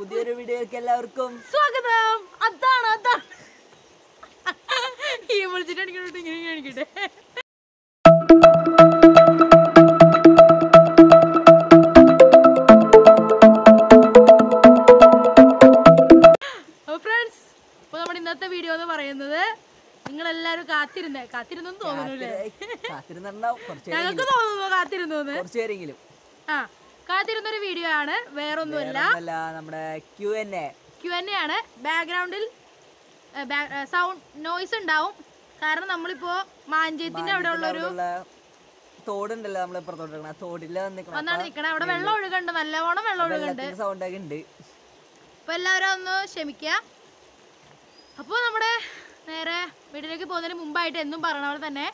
പുതിയൊരു വീഡിയോക്ക് എല്ലാവർക്കും സ്വാഗതം. അതാണ് അതാണ്. ഈ വിളിച്ചിട്ട് എനിക്കോട്ട് ഇങ്ങനെ കാണിക്കട്ടെ. ഇന്നത്തെ വീഡിയോ എന്ന് പറയുന്നത് നിങ്ങൾ എല്ലാരും കാത്തിരുന്നേ കാത്തിരുന്നു തോന്നുന്നു ഞങ്ങൾക്ക് തോന്നുന്നു കാത്തിരുന്നു കുറച്ച് ആ. കാത്തിരുന്ന ഒരു വീഡിയോ ആണ് വേറൊന്നുമല്ല നമ്മുടെ Q N A Q N A ആണ് ബാക്ക്ഗ്രൗണ്ടിൽ സൗണ്ട് നോയ്സ് ഉണ്ടാവും. കാരണം നമ്മളിപ്പോ മാഞ്ചേത്തിന്റെ അവിടെ ഉള്ളൊരു തോടുണ്ടല്ലോ നമ്മൾ പുറത്തോട്ട് ആ തോടിൽ വന്നാണ് നിക്കണേ. അവിടെ വെള്ളം ഒഴുകണ്ട് നല്ലവണ്ണം വെള്ളം ഒഴുകണ്ട് സൗണ്ട് ഒക്കെ ഉണ്ട്. അപ്പൊ എല്ലാവരും ഒന്ന് ക്ഷമിക്കുക അപ്പോൾ നമ്മുടെ നേരെ വീട്ടിലേക്ക് പോകുന്നതിന് മുമ്പായിട്ട് എന്നും പറഞ്ഞ പോലെ തന്നെ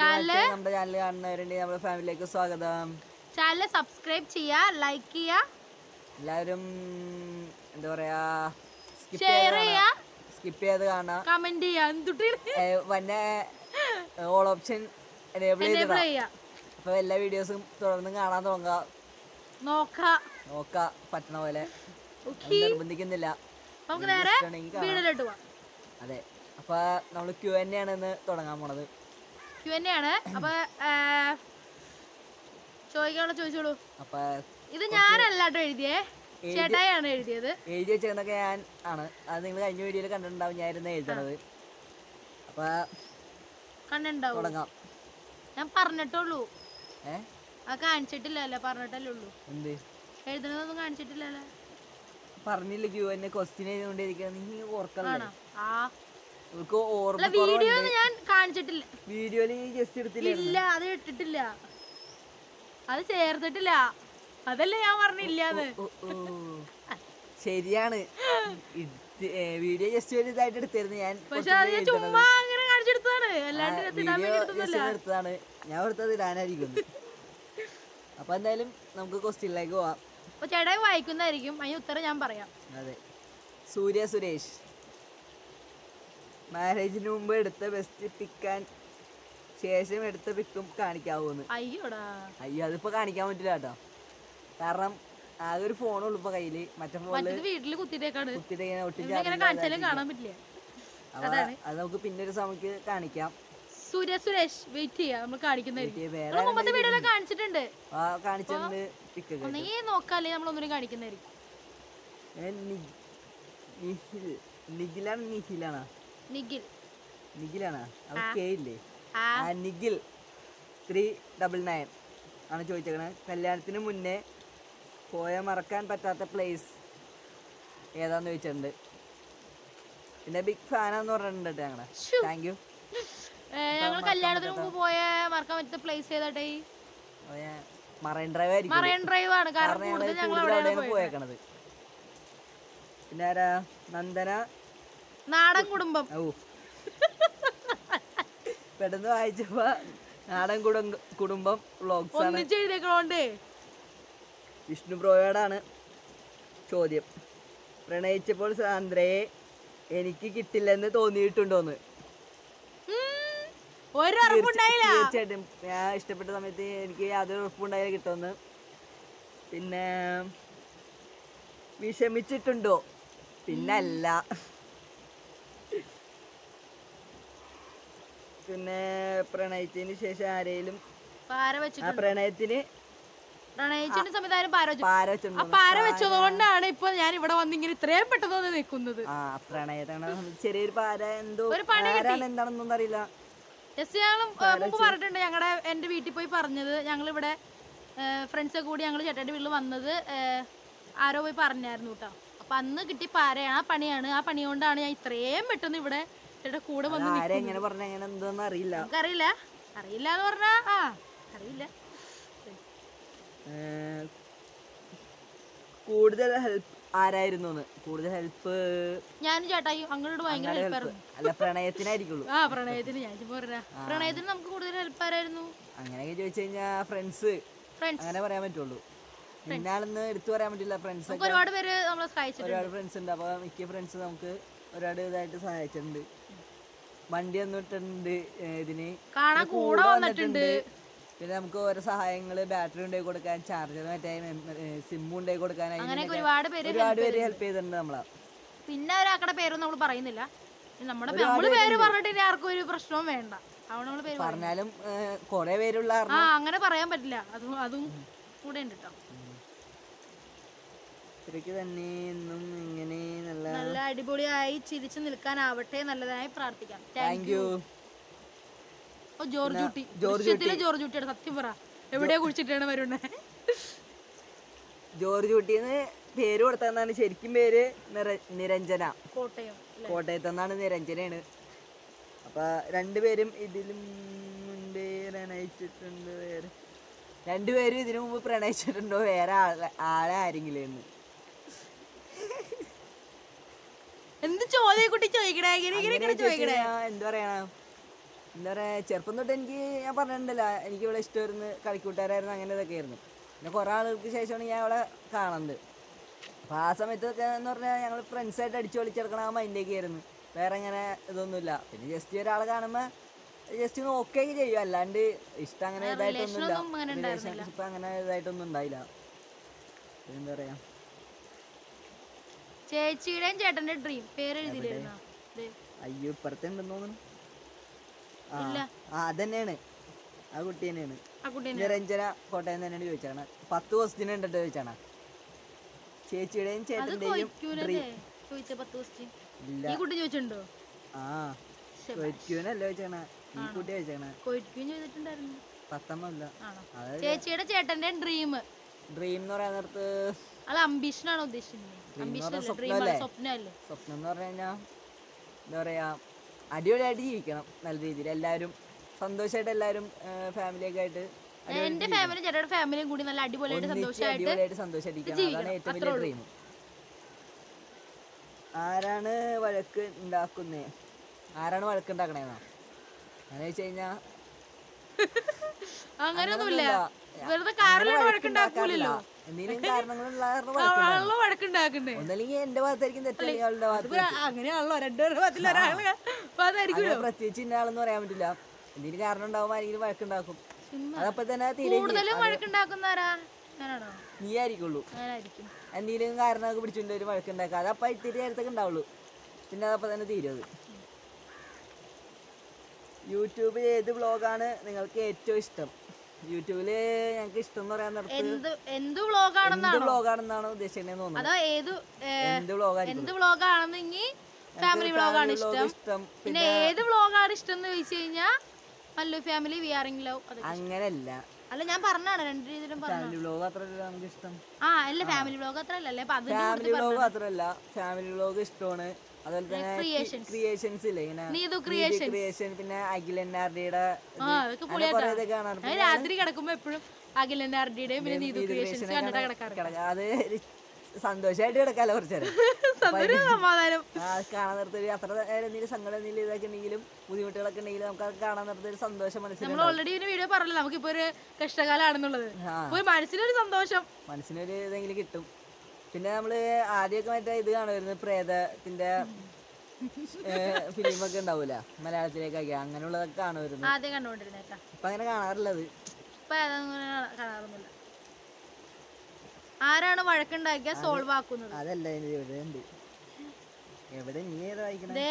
ചാനൽ നമ്മുടെ ചാനൽ കാണുന്നവരുണ്ടെങ്കിൽ നമ്മുടെ ഫാമിലിയിലേക്ക് സ്വാഗതം. ചാനൽ സബ്സ്ക്രൈബ് ചെയ്യുക ലൈക്ക് ചെയ്യുക എല്ലാവരും എന്താ പറയാ ഷെയർ ചെയ്യുക സ്കിപ്പ് ചെയ്ത് കാണാം. കമന്റ് ചെയ്യുക എന്തുട്ടി? വന്നെ ഓൾ ഓപ്ഷൻ എനേബിൾ ചെയ്യുക അപ്പൊ എല്ലാ വീഡിയോസും തുടർന്ന് കാണാൻ തുടങ്ങുക നോക്ക. നോക്ക പറ്റണ പോലെ. നിർബന്ധിക്കുന്നില്ല. നമുക്ക് നേരെ. വീടിലോട്ട് പോവാം. അതെ. അപ്പൊ നമ്മൾ ക്യു എൻ ആണ് ഇന്ന് തുടങ്ങാൻ പോണത്. ക്യു എൻ ആണ്. അപ്പൊ ചോദിക്കാനുള്ള ചോദിച്ചോളൂ. അപ്പൊ ഇത് ഞാനല്ല കേട്ടോ എഴുതിയേ. ചേട്ടായാണ് എഴുതിയത്. എഴുതി വെച്ചതൊക്കെ ഞാൻ ആണ്. അത് നിങ്ങൾ കഴിഞ്ഞ വീഡിയോയിൽ കണ്ടിട്ടുണ്ടാവും. ഞാൻ ഇരുന്ന് എഴുതണത്. അപ്പൊ കണ്ടിട്ടുണ്ടാവും. തുടങ്ങാം. ഞാൻ പറഞ്ഞിട്ടുള്ളൂ. ഏ? ആ കാണിച്ചിട്ടില്ലല്ലേ? പറഞ്ഞിട്ടല്ലേ ഉള്ളൂ. എന്ത്? എഴുതണതൊന്നും കാണിച്ചിട്ടില്ലല്ലേ? പറഞ്ഞില്ല ക്യൂ എന്നെ ക്വസ്റ്റ്യൻ എഴുതിക്കൊണ്ടിരിക്കണം നീ ഓർക്കല്ലേ? ആണോ? ആ. വീഡിയോ ഞാൻ കാണിച്ചിട്ടില്ല. വീഡിയോയിൽ ജസ്റ്റ് എടുത്തില്ല? ഇല്ല അത് ഇട്ടിട്ടില്ല. അത് ചേർത്തിട്ടില്ല. അതല്ലേ ഞാൻ പറഞ്ഞില്ലാന്ന്. ശരിയാണ്. വീഡിയോ ജസ്റ്റ് ഒരു ഇതായിട്ട് എടുത്തിരുന്നു. ഞാൻ പക്ഷെ അത് ഞാൻ ചുമ്മാ അങ്ങനെ കാണിച്ചെടുത്തതാണ് അല്ലാണ്ട് ഞാൻ എടുത്തത് ഇടാനായിരിക്കും അപ്പൊ എന്തായാലും നമുക്ക് ക്വസ്റ്റ്യനിലേക്ക് പോവാം. അപ്പൊ ചേട്ടായി വായിക്കുന്നതായിരിക്കും. അതിന് ഉത്തരം ഞാൻ പറയാം. അതെ. സൂര്യ സുരേഷ്. മാരേജിന് മുമ്പ് എടുത്ത ബെസ്റ്റ് പിക്ക് പിക്കാൻ ശേഷം എടുത്ത പിക്കും കാണിക്കാവൂന്ന്. അയ്യോടാ. അയ്യോ അതിപ്പോ കാണിക്കാൻ പറ്റില്ല കേട്ടോ. കാരണം ആകെ ഒരു ഫോണുള്ളൂ ഇപ്പൊ കയ്യിൽ. മറ്റേ ഫോണിൽ വീട്ടിൽ കുത്തിട്ടേക്കാണ് ഒട്ടിച്ച് കാണിച്ചാലും കാണാൻ പറ്റില്ല. അപ്പൊ അത് നമുക്ക് പിന്നെ ഒരു സമയത്ത് കാണിക്കാം. സൂര്യ സുരേഷ് വെയിറ്റ് ചെയ്യാം. നമ്മൾ കാണിക്കുന്നതായിരിക്കും മുമ്പത്തെ വീഡിയോയിൽ കാണിച്ചിട്ടുണ്ട്. ഒന്നെങ്കിൽ നോക്കാല്ലേ നമ്മൾ ഒന്നുകൂടി കാണിക്കുന്നതായിരിക്കും നിഖിലാണ് നിഖിലാണോ നിഖിൽ. നിഖിലാണോ? അത് കെ ഇല്ലേ? ആ ആ നിഖിൽ ത്രീ ഡബിൾ നയൻ ആണ് ചോദിച്ചേക്കണത് കല്യാണത്തിന് മുന്നേ പോയ മറക്കാൻ പറ്റാത്ത പ്ലേസ് ഏതാന്ന് ചോദിച്ചിട്ടുണ്ട്. പിന്നെ ബിഗ് ഫാനാന്ന് പറഞ്ഞിട്ടുണ്ട് ഞങ്ങളെ. താങ്ക് യു ഞങ്ങൾ കല്യാണത്തിന് മുമ്പ് പോയ മറക്കാൻ പറ്റുന്ന പ്ലേസ് ഏതാട്ടെ? മറൈൻ ഡ്രൈവ് ആയിരിക്കും. മറൈൻ ഡ്രൈവ് ആണ്. കാരണം ഞങ്ങൾ അവിടെ അവിടെയാണ് പോയേക്കണത്. പിന്നെ ആരാ? നന്ദന. നാടൻ കുടുംബം. ഓ പെട്ടെന്ന് വായിച്ചപ്പോ നാടൻ കുടുംബ കുടുംബം വ്ളോഗ്സ് ആണ്. വിഷ്ണു ബ്രോയോടാണ് ചോദ്യം. പ്രണയിച്ചപ്പോൾ സാന്ദ്രയെ എനിക്ക് കിട്ടില്ലെന്ന് തോന്നിയിട്ടുണ്ടോന്ന്? ഉറപ്പുണ്ടായില്ല തീർച്ചയായിട്ടും. ഞാൻ ഇഷ്ടപ്പെട്ട സമയത്ത് എനിക്ക് യാതൊരു ഉറപ്പുണ്ടായാലും കിട്ടുമെന്ന്. പിന്നെ വിഷമിച്ചിട്ടുണ്ടോ? പിന്നല്ല. പിന്നെ പ്രണയിച്ചതിന് ശേഷം ആരെയും പാര ആ വെച്ചിട്ടുണ്ട് പ്രണയത്തിന് പ്രണയിച്ചിട്ട് സമയത്ത് പാര വെച്ചു. പാര ആ വെച്ചിട്ടുണ്ടോ പാര വെച്ചതുകൊണ്ടാണ് ഇപ്പൊ ഞാൻ ഇവിടെ വന്ന് ഇങ്ങനെ ഇത്രയും പെട്ടെന്ന് വന്ന് നിൽക്കുന്നത്. ആ ചെറിയൊരു പാര എന്തോ ഒരു പണി ആരാണ് എന്താണെന്നൊന്നും അറിയില്ല. ജസ്റ്റ് മുമ്പ് പറഞ്ഞിട്ടുണ്ട് ഞങ്ങളുടെ എന്റെ വീട്ടിൽ പോയി പറഞ്ഞത് ഞങ്ങളിവിടെ ഫ്രണ്ട്സൊക്കെ കൂടി ഞങ്ങൾ ചേട്ടന്റെ വീട്ടിൽ വന്നത് ഏഹ്, ആരോ പോയി പറഞ്ഞായിരുന്നു കേട്ടോ. അപ്പം അന്ന് കിട്ടി പാരയാണ് ആ പണിയാണ്. ആ പണി കൊണ്ടാണ് ഞാൻ ഇത്രയും പെട്ടെന്ന് ഇവിടെ ചേട്ടാ കൂടെ വന്ന് ആരെങ്ങനെ പറഞ്ഞ എങ്ങനെ എന്താന്ന് അറിയില്ല. അറിയില്ല അറിയില്ല എന്ന് പറഞ്ഞാ ആ അറിയില്ല. കൂടുതൽ ഹെൽപ്പ് ആരായിരുന്നു കൂടുതൽ ഹെൽപ്പ് ഞാനും ചേട്ടായി അങ്ങോട്ട് ഭയങ്കര ഹെൽപ്പായിരുന്നു അല്ല പ്രണയത്തിനായിരിക്കുള്ളൂ. ആ പ്രണയത്തിന്. ഞാൻ പറഞ്ഞ പ്രണയത്തിന് നമുക്ക് കൂടുതൽ ഹെൽപ്പാരായിരുന്നു അങ്ങനെയൊക്കെ ചോദിച്ചു കഴിഞ്ഞാൽ ഫ്രണ്ട്സ് അങ്ങനെ പറയാൻ പറ്റുള്ളൂ. പിന്നാളെന്ന് എടുത്തു പറയാൻ പറ്റില്ല ഫ്രണ്ട്സ് ഒരുപാട് പേര് നമ്മളെ സഹായിച്ചിട്ടുണ്ട്. ഒരുപാട് ഫ്രണ്ട്സ് ഉണ്ട്. അപ്പൊ മിക്ക ഫ്രണ്ട്സ് നമുക്ക് ഒരുപാട് ഇതായിട്ട് സഹായിച്ചിട്ടുണ്ട്. വണ്ടി വന്നിട്ടുണ്ട് ഇതിന്. കാണാൻ കൂടെ വന്നിട്ടുണ്ട്. പിന്നെ നമുക്ക് ഓരോ സഹായങ്ങൾ ബാറ്ററി ഉണ്ടായി കൊടുക്കാൻ ചാർജർ മറ്റേ സിം ഉണ്ടായി കൊടുക്കാൻ ഒരുപാട് പേര് ഹെൽപ്പ് ചെയ്തിട്ടുണ്ട്. നമ്മളെ. പിന്നെ ഒരാക്കടെ പേരൊന്നും നമ്മൾ പറയുന്നില്ല. നമ്മുടെ നമ്മൾ പേര് പറഞ്ഞിട്ട് ഇനി ആർക്കും ഒരു പ്രശ്നവും വേണ്ട. പറഞ്ഞാലും കൊറേ പേരുള്ള അങ്ങനെ പറയാൻ പറ്റില്ല. അതും അതും കൂടെ ഉണ്ട് കേട്ടോ ഇത്രയ്ക്ക് തന്നെ എന്നും ഇങ്ങനെ നല്ല നല്ല അടിപൊളിയായി ചിരിച്ചു നിൽക്കാനാവട്ടെ നല്ലതായി പ്രാർത്ഥിക്കാം. Thank you oh George Kutty. George ദൃശ്യത്തിലെ George കുട്ടിയുടെ സത്യം പറ. എവിടെയാ കുഴിച്ചിട്ടാണ് വരുന്നത് ജോർജ് കുട്ടിന്ന് പേര് കൊടുത്തതാണ് ശരിക്കും പേര് നിരഞ്ജന. കോട്ടയം? കോട്ടയത്ത് നിന്നാണ് നിരഞ്ജനയാണ്. അപ്പൊ രണ്ടുപേരും ഇതിലും മുൻപേ പ്രണയിച്ചിട്ടുണ്ട് വേറെ. രണ്ടുപേരും ഇതിനു മുമ്പ് പ്രണയിച്ചിട്ടുണ്ടോ? വേറെ ആളെ ആളെ ആരെങ്കിലും എന്ന് എന്ത് ചോദ്യം കുട്ടി ചോദിക്കണേ? എന്താ പറയാ? എന്താ പറയാ ചെറുപ്പം തൊട്ട് എനിക്ക് ഞാൻ പറഞ്ഞിട്ടുണ്ടല്ലോ എനിക്ക് ഇവിടെ ഇഷ്ടമായിരുന്നു കളിക്കൂട്ടുകാരായിരുന്നു അങ്ങനെ ഇതൊക്കെ ആയിരുന്നു. പിന്നെ കുറെ ആളുകൾക്ക് ശേഷമാണ് ഞാൻ അവളെ കാണുന്നത്. അപ്പൊ ആ സമയത്തൊക്കെ എന്ന് പറഞ്ഞാൽ ഞങ്ങൾ ഫ്രണ്ട്സായിട്ട് അടിച്ചു പൊളിച്ചെടുക്കണ ആ മൈൻഡേക്ക് ആയിരുന്നു. വേറെ അങ്ങനെ ഇതൊന്നുമില്ല. പിന്നെ ജസ്റ്റ് ഒരാളെ കാണുമ്പോൾ ജസ്റ്റ് നോക്കുകയൊക്കെ ചെയ്യും. അല്ലാണ്ട് ഇഷ്ടം അങ്ങനെ ഇതായിട്ടൊന്നുമില്ല. ഒന്നും. റിലേഷൻഷിപ്പ് അങ്ങനെ ഇതായിട്ടൊന്നും ഉണ്ടായില്ല. എന്താ പറയാ? ചേച്ചിയുടെയും ചേട്ടന്റെ ഡ്രീം പേര് എഴുതിയില്ലായിരുന്നോ അയ്യോ ഇപ്പുറത്തെ ഉണ്ടെന്ന് തോന്നുന്നു. ആ അതന്നെയാണ്. ആ കുട്ടി തന്നെയാണ്. നിരഞ്ജന കോട്ടയം തന്നെയാണ് ചോദിച്ചാണ്. പത്ത് ക്വസ്റ്റ്യൻ ഉണ്ടോ ചോദിച്ചാണ്. ചേച്ചിയുടെയും ചേട്ടന്റെയും ഇല്ല. ആ ചോദിച്ചാണ്. ഈ കുട്ടി ചോദിച്ചാണ്. ചേച്ചിയുടെ ചേട്ടന്റെ ഡ്രീം ഡ്രീം എന്ന് പറയാൻ നേരത്ത് അത് അംബിഷൻ ഉദ്ദേശിക്കുന്നത്? സ്വപ്നം എന്ന് പറഞ്ഞു കഴിഞ്ഞാൽ എന്താ പറയാ അടിപൊളിയായിട്ട് ജീവിക്കണം നല്ല രീതിയിൽ. എല്ലാവരും സന്തോഷമായിട്ട് എല്ലാവരും ഫാമിലിയൊക്കെ ആയിട്ട് എന്റെ ഫാമിലിയും ചേട്ടയുടെ ഫാമിലിയും കൂടി നല്ല അടിപൊളിയായിട്ട് സന്തോഷമായിട്ട് സന്തോഷമായിട്ടിരിക്കണം അതാണ് ഏറ്റവും വലിയ ഡ്രീം ആരാണ് വഴക്ക് ഉണ്ടാക്കുന്നേ? ആരാണ് വഴക്ക് ഉണ്ടാക്കണേന്നാ? അങ്ങനെ വെച്ച് കഴിഞ്ഞാ അങ്ങനെയൊന്നുമില്ല. വെറുതെ കാറിലാണ് വഴക്ക് വഴക്കുണ്ടാക്കൂലല്ലോ ഒന്നല്ലെങ്കിൽ എന്റെ ഭാഗത്തായിരിക്കും തെറ്റല്ലെങ്കിൽ ആളുടെ ഭാഗത്ത് അങ്ങനെയാണല്ലോ രണ്ടുപേരുടെ ഭാഗത്തിൽ ഒരാൾ ഭാഗത്തായിരിക്കുമല്ലോ അങ്ങനെ പ്രത്യേകിച്ച് ഇന്ന ആളെന്ന് പറയാൻ പറ്റില്ല. എന്തെങ്കിലും കാരണം ഉണ്ടാവും ആരെങ്കിലും വഴക്കുണ്ടാക്കും. അതപ്പോ തന്നെ കൂടുതലും വഴക്കുണ്ടാക്കുന്നവരാ? നീ ആയിരിക്കുള്ളൂ എന്തെങ്കിലും കാരണമൊക്കെ പിടിച്ചുകൊണ്ട് ഒരു വഴക്കുണ്ടാക്കുക അതപ്പോ ഇത്തിരി നേരത്തൊക്കെ ഉണ്ടാവുള്ളൂ. പിന്നെ അതപ്പോ തന്നെ തീരും അത്. യൂട്യൂബിൽ ഏത് ബ്ലോഗാണ് നിങ്ങൾക്ക് ഏറ്റവും ഇഷ്ടം? യൂട്യൂബിൽ ഞങ്ങൾക്ക് ഇഷ്ടം എന്ന് പറയാൻ എന്ത് എന്ത് വ്ളോഗാണെന്നാണോ? വ്ളോഗാണെന്നാണ് ഉദ്ദേശിക്കുന്നത് തോന്നുന്നത് അതോ ഏത് എന്ത് വ്ളോഗായിരിക്കും? എന്ത് വ്ളോഗാണെന്നെങ്കിൽ ഫാമിലി വ്ളോഗാണ് ഇഷ്ടം. പിന്നെ ഏത് വ്ളോഗാണ് ഇഷ്ടം എന്ന് ചോദിച്ചു കഴിഞ്ഞാൽ Mallu family we are in love അത് അങ്ങനല്ല അല്ല ഞാൻ പറഞ്ഞാണ് രണ്ട് രീതിയിലും പറഞ്ഞു ഫാമിലി വ്ളോഗ് അത്രയല്ല നമുക്ക് ഇഷ്ടം. ആ അല്ല ഫാമിലി വ്ളോഗ് അത്ര അല്ലേ? ഫാമിലി വ്ളോഗ് മാത്രമല്ല ഫാമിലി വ്ളോഗ് ഇഷ്ടമാണ്. അതുപോലെ തന്നെ ക്രിയേഷൻ പിന്നെ രാത്രി കിടക്കുമ്പോ എപ്പോഴും പിന്നെ നീതു ക്രിയേഷൻസ് കണ്ടിട്ടാ കിടക്കാറ്. കിടക്ക- അത് സന്തോഷമായിട്ട് കിടക്കാലോ കുറച്ചു നേരം ഒരു സമാധാനം. ആ കാണാൻ നിർത്തി ഒരു അത്ര എന്തെങ്കിലും സങ്കടം എന്തെങ്കിലും ഇതൊക്കെ ഉണ്ടെങ്കിലും ബുദ്ധിമുട്ടുകളൊക്കെ ഉണ്ടെങ്കിലും നമുക്ക് അത് കാണാൻ നിർത്തി ഒരു സന്തോഷം നമ്മൾ ഓൾറെഡി ഇതിന് വീഡിയോ പറഞ്ഞല്ലോ നമുക്കിപ്പോ ഒരു കഷ്ടകാലാണെന്നുള്ളത് മനസ്സിനൊരു സന്തോഷം. മനസ്സിനൊരു ഇതെങ്കിലും കിട്ടും. പിന്നെ നമ്മൾ ആദ്യമൊക്കെ മറ്റേ ഇത് കാണുമായിരുന്നു പ്രേതത്തിന്റെ ഫിലിമൊക്കെ ഉണ്ടാവൂല? മലയാളത്തിലേക്കൊക്കെ. അങ്ങനെയുള്ളതൊക്കെ കാണുമായിരുന്നു. ആദ്യം ഇപ്പൊ അങ്ങനെ കാണാറില്ലത് കാണാറൊന്നുമില്ല. ആരാണ് വഴക്കുണ്ടാക്കിയ സോൾവ് ആക്കുന്നത്? അതല്ല എവിടെ നീ ഏതാ വായിക്കണേ?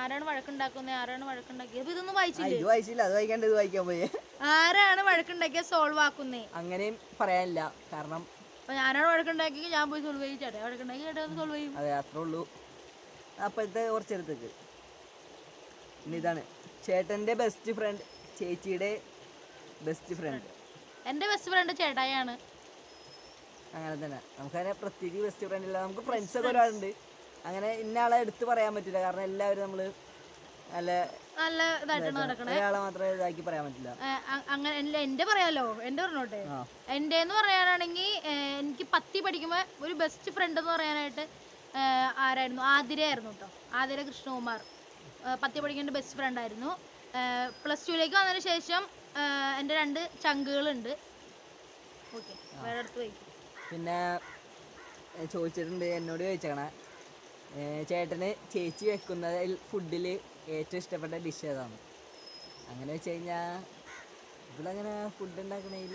ആരാണ് വഴക്കുണ്ടാക്കുന്നത് ആരാണ് വഴക്കുണ്ടാക്കിയത് അപ്പൊ ഇതൊന്നും ഇത് വായിച്ചില്ല. അത് വായിക്കാണ്ട് ഇത് വായിക്കാൻ പോയേ. ആരാണ് വഴക്കുണ്ടാക്കിയ സോൾവ് ആക്കുന്നേ? അങ്ങനെയും പറയാനില്ല. കാരണം അപ്പൊ ഞാനാണ് വഴക്കുണ്ടാക്കി ഞാൻ പോയി സോൾവ് ചെയ്യും. ചേട്ടാ വഴക്കുണ്ടാക്കി ചേട്ടാ സോൾവ് ചെയ്യും. അതെ അത്രേ ഉള്ളൂ. അപ്പോഴത്തെ കുറച്ചെടുത്തേക്ക് പിന്നെ ഇതാണ്. ചേട്ടന്റെ ബെസ്റ്റ് ഫ്രണ്ട് ചേച്ചിയുടെ ബെസ്റ്റ് ഫ്രണ്ട് എന്റെ ബെസ്റ്റ് ഫ്രണ്ട് ചേട്ടായാണ് അങ്ങനെ തന്നെ. നമുക്കങ്ങനെ പ്രത്യേകിച്ച് ബെസ്റ്റ് ഫ്രണ്ട് ഇല്ല. നമുക്ക് ഫ്രണ്ട്സ് ഒക്കെ ഒരാളുണ്ട് അങ്ങനെ ഇന്ന ആളെ എടുത്ത് പറയാൻ പറ്റില്ല. കാരണം എല്ലാവരും നമ്മൾ നല്ല നല്ല ഇതായിട്ട് നടക്കണേ. ഒരാളെ മാത്രമേ ഇതാക്കി പറയാൻ പറ്റില്ല. അങ്ങനെ എന്റെ പറയാലോ? എന്റെ പറഞ്ഞോട്ടെ. എന്റെ എന്ന് പറയാനാണെങ്കിൽ എനിക്ക് പത്തി പഠിക്കുമ്പോൾ ഒരു ബെസ്റ്റ് ഫ്രണ്ട് എന്ന് പറയാനായിട്ട് ആരായിരുന്നു? ആരായിരുന്നു ആതിരയായിരുന്നു കേട്ടോ ആതിര കൃഷ്ണകുമാർ. പത്തി പഠിക്കേണ്ട ബെസ്റ്റ് ഫ്രണ്ട് ആയിരുന്നു. പ്ലസ് ടുവിലേക്ക് വന്നതിന് ശേഷം എന്റെ എന്റെ രണ്ട് ചങ്കുകളുണ്ട്. ഓക്കെ വേറെ അടുത്ത് വയ്ക്കും പിന്നെ ചോദിച്ചിട്ടുണ്ട് എന്നോട് ചോദിച്ചേക്കണേ. ചേട്ടന് ചേച്ചി വെക്കുന്നതിൽ ഫുഡിൽ ഏറ്റവും ഇഷ്ടപ്പെട്ട ഡിഷ് ഏതാണ്? അങ്ങനെ വെച്ച് കഴിഞ്ഞാൽ ഇതിലങ്ങനെ ഫുഡ് ഉണ്ടാക്കണേൽ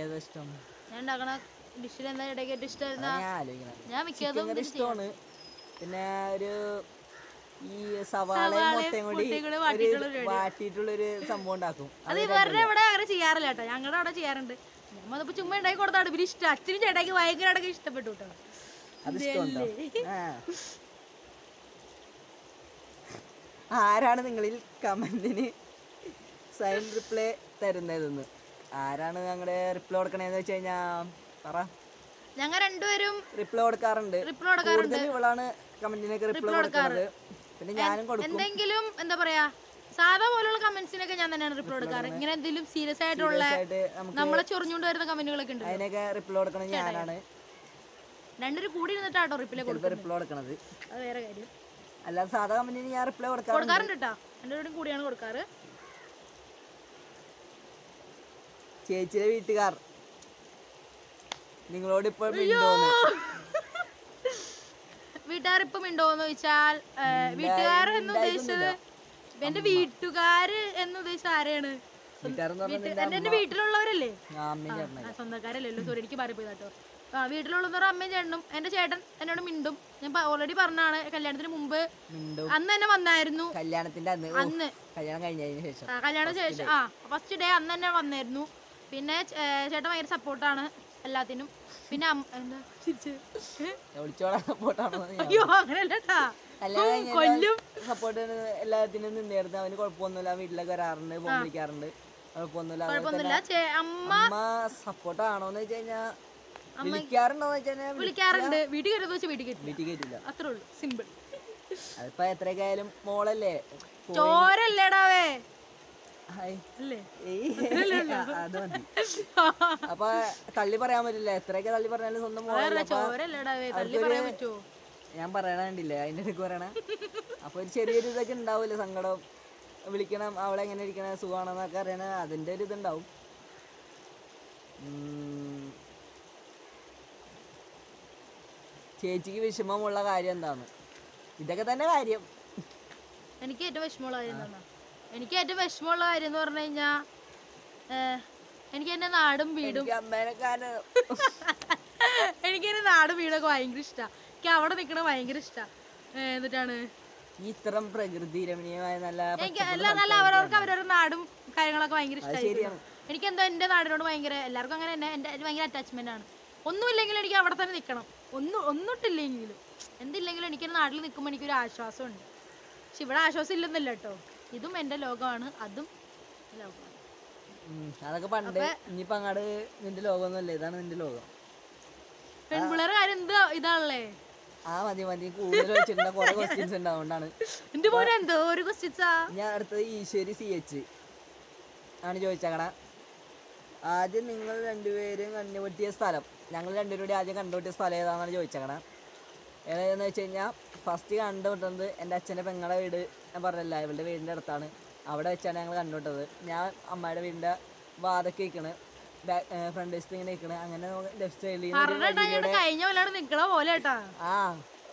ഏതാ ഇഷ്ടം? ഞാൻ ഉണ്ടാക്കണ ഡിഷിൽ എന്താ ഇടയ്ക്ക് ഏറ്റവും ഇഷ്ടമായിരുന്ന ഞാൻ ആലോചിക്കണം ഞാൻ മിക്കതും. ഇഷ്ടമാണ്. പിന്നെ ഒരു ഈ സവാള മുട്ടയും കൂടി വാട്ടിയിട്ടുള്ളൊരു സംഭവം ഉണ്ടാക്കും. അത് ഇവരുടെ ഇവിടെ അങ്ങനെ ചെയ്യാറില്ല കേട്ടോ. ഞങ്ങളുടെ അവിടെ ചെയ്യാറുണ്ട്. നമ്മളിപ്പോ ചുമ്മാ ഉണ്ടാക്കി കൊടുത്താണ് ഇവർ ഇഷ്ടം. അച്ഛനും ചേട്ടാക്ക് ഭയങ്കരമായിട്ട് ഇഷ്ടപ്പെട്ടു കേട്ടോ. അത് ഇഷ്ടമുണ്ടോ ആ. ആരാണ് നിങ്ങളിൽ കമന്റിന് സൈൻ റിപ്ലൈ തരുന്നതെന്ന്? ആരാണ് ഞങ്ങളുടെ റിപ്ലൈ കൊടുക്കണേന്ന് വെച്ച് കഴിഞ്ഞാ പറ. ഞങ്ങൾ രണ്ടുപേരും റിപ്ലൈ കൊടുക്കാറുണ്ട്. റിപ്ലൈ കൊടുക്കാറുണ്ട്. ഇവളാണ് കമന്റിനൊക്കെ റിപ്ലൈ കൊടുക്കാറ്. പിന്നെ ഞാനും കൊടുക്കും. എന്തെങ്കിലും എന്താ പറയാ സാധാ പോലുള്ള കമന്റ്സിനൊക്കെ ഞാൻ തന്നെയാണ് റിപ്ലൈ കൊടുക്കാറ്. ഇങ്ങനെ എന്തെങ്കിലും സീരിയസ് ആയിട്ടുള്ള നമ്മളെ ചൊറിഞ്ഞുകൊണ്ട് വരുന്ന കമന്റുകളൊക്കെ ഉണ്ട് അതിനൊക്കെ റിപ്ലൈ കൊടുക്കണം ഞാനാണ്. രണ്ടുപേരും കൂടി ഇരുന്നിട്ടാട്ടോ റിപ്ലൈ കൊടുക്കുന്നത്. റിപ്ലൈ കൊടുക്കണത്. അത് വേറെ കാര്യം. അല്ലാതെ സാധാ കമന്റിന് ഞാൻ റിപ്ലൈ കൊടുക്കാറുണ്ട്. കൊടുക്കാറുണ്ട് കേട്ടോ രണ്ടുപേരും കൂടിയാണ് കൊടുക്കാറ്. ചേച്ചിയുടെ വീട്ടുകാർ. നിങ്ങളോട് ഇപ്പോൾ വീട്ടുകാർ ഇപ്പൊ മിണ്ടോന്ന് ചോദിച്ചാൽ വീട്ടുകാർ എന്ന് ഉദ്ദേശിച്ചത് എന്റെ വീട്ടുകാര് എന്ന് ഉദ്ദേശിച്ചത് ആരെയാണ് എന്റെ വീട്ടിലുള്ളവരല്ലേ? സ്വന്തക്കാരല്ലല്ലോ സോറി എനിക്ക് മാറിപ്പോയി കേട്ടോ ആ വീട്ടിലുള്ളവർ അമ്മയും ചേട്ടനും എന്റെ ചേട്ടൻ എന്നോട് മിണ്ടും. ഞാൻ ഓൾറെഡി പറഞ്ഞാണ് കല്യാണത്തിന് മുമ്പ് അന്ന് തന്നെ വന്നായിരുന്നു. കല്യാണത്തിന്റെ അന്ന് അന്ന്. കല്യാണം കഴിഞ്ഞതിന് ശേഷം. ആ, കല്യാണത്തിന് ശേഷം. ആ ഫസ്റ്റ് ഡേ അന്ന് തന്നെ വന്നായിരുന്നു. പിന്നെ ചേട്ടൻ ഭയങ്കര സപ്പോർട്ടാണ് എല്ലാത്തിനും. പിന്നെ എന്താ? അയ്യോ അങ്ങനെയല്ലട്ടാ കല്യാണം കൊല്ലും. സപ്പോർട്ട് എല്ലാത്തിനും നിന്നായിരുന്നു അവന് കുഴപ്പമൊന്നുമില്ല. വീട്ടിലൊക്കെ വരാറുണ്ട് ഫോൺ വിളിക്കാറുണ്ട്. കുഴപ്പമൊന്നുമില്ല. അമ്മ അമ്മ സപ്പോർട്ട് ആണോന്ന് വെച്ച് കഴിഞ്ഞാൽ വെച്ച് കഴിഞ്ഞാൽ വിളിക്കാറുണ്ട് വീട്ടിൽ കയറുന്ന വെച്ചാൽ വീട്ടിൽ കയറ്റില്ല. അത്രേ ഉള്ളൂ. സിമ്പിൾ അതിപ്പോ എത്രയൊക്കെയായാലും മോളല്ലേ? ചോരല്ലേടാവേ അത് മതി. അപ്പൊ തള്ളി പറയാൻ പറ്റില്ല. എത്രയൊക്കെ തള്ളി പറഞ്ഞാലും സ്വന്തം മോളല്ലേ. ഞാൻ പറയണില്ലേ അതിന്റെ ഇടയ്ക്ക് പറയണ. അപ്പൊ ഒരു ചെറിയൊരു ഇതൊക്കെ ഉണ്ടാവൂല്ലേ സങ്കടം. വിളിക്കണം. അവളെങ്ങനെ ഇരിക്കണ? സുഖമാണെന്നൊക്കെ അറിയണ അതിന്റെ ഒരു ഇതുണ്ടാവും. ചേച്ചിക്ക് വിഷമമുള്ള കാര്യം എന്താണ്? ഇതൊക്കെ തന്നെ കാര്യം. എനിക്ക് ഏറ്റവും വിഷമമുള്ള കാര്യം എനിക്ക് ഏറ്റവും വിഷമമുള്ള കാര്യം എന്ന് പറഞ്ഞു കഴിഞ്ഞാ എനിക്ക് എന്റെ നാടും വീടും എനിക്ക് എന്റെ നാടും വീടൊക്കെ ഭയങ്കര ഇഷ്ടാ. എനിക്ക് അവിടെ നിക്കണ ഭയങ്കര ഇഷ്ടാ. എന്നിട്ടാണ് ഇത്തരം പ്രകൃതി രമണീയമായ നല്ല എനിക്ക് എല്ലാ നല്ല അവരവർക്ക് അവരവരുടെ നാടും കാര്യങ്ങളൊക്കെ ഭയങ്കര ഇഷ്ടമായിരുന്നു എനിക്കെന്തോ എനിക്ക് എന്തോ എന്റെ നാടിനോട് ഭയങ്കര എല്ലാവർക്കും അങ്ങനെ എന്റെ എനിക്ക് ഭയങ്കര അറ്റാച്ച്മെന്റ് ആണ്. ഒന്നുമില്ലെങ്കിൽ എനിക്ക് അവിടെ തന്നെ നിൽക്കണം ഒന്നും ഒന്നിട്ടില്ലെങ്കിലും. എന്തില്ലെങ്കിലും എനിക്ക് നാട്ടിൽ നിൽക്കുമ്പോൾ എനിക്കൊരു ആശ്വാസമുണ്ട്. പക്ഷെ ഇവിടെ ആശ്വാസം ഇല്ലെന്നല്ല കേട്ടോ. ഇതും എന്റെ ലോകമാണ് അതും ലോകമാണ്. അതൊക്കെ പണ്ട് ഇനിയിപ്പോ അങ്ങാട് നിന്റെ ലോകമൊന്നുമല്ല ഇതാണ് നിന്റെ ലോകം. പെൺപിള്ളേരുടെ കാര്യം എന്താ ഇതാണല്ലേ? ആ മതി മതി. കൂടുതൽ വെച്ചിട്ടുണ്ട കുറെ ക്വസ്റ്റ്യൻസ് ഉണ്ട് അതുകൊണ്ടാണ്. എന്റെ പോലെ എന്തോ ഒരു ക്വസ്റ്റ്യൻസാ ഞാൻ അടുത്തത് ഈശ്വരി സി എച്ച്. ആണ് ചോദിച്ചേക്കണ. ആദ്യം നിങ്ങൾ രണ്ടുപേരും കണ്ടുപറ്റിയ സ്ഥലം. ഞങ്ങൾ രണ്ടുപേരും കൂടി ആദ്യം കണ്ടുപിട്ടിയ സ്ഥലം ഏതാണെന്നാണ് ചോദിച്ചേക്കണേ. ഏതാണെന്ന് വെച്ച് കഴിഞ്ഞാൽ ഫസ്റ്റ് കണ്ടുപിട്ടുന്നത് എന്റെ അച്ഛന്റെ പെങ്ങളുടെ വീട് ഞാൻ പറഞ്ഞല്ല ഇവളുടെ വീടിന്റെ അടുത്താണ്. അവിടെ വെച്ചാണ് ഞങ്ങൾ കണ്ടുപിട്ടത് ഞാൻ അമ്മയുടെ വീടിന്റെ വാതൊക്കെ നിൽക്കണ് ഫ്രണ്ട് വശത്ത് ഇങ്ങനെ നിൽക്കണ് അങ്ങനെ ലെഫ്റ്റ് സൈഡിൽ ആ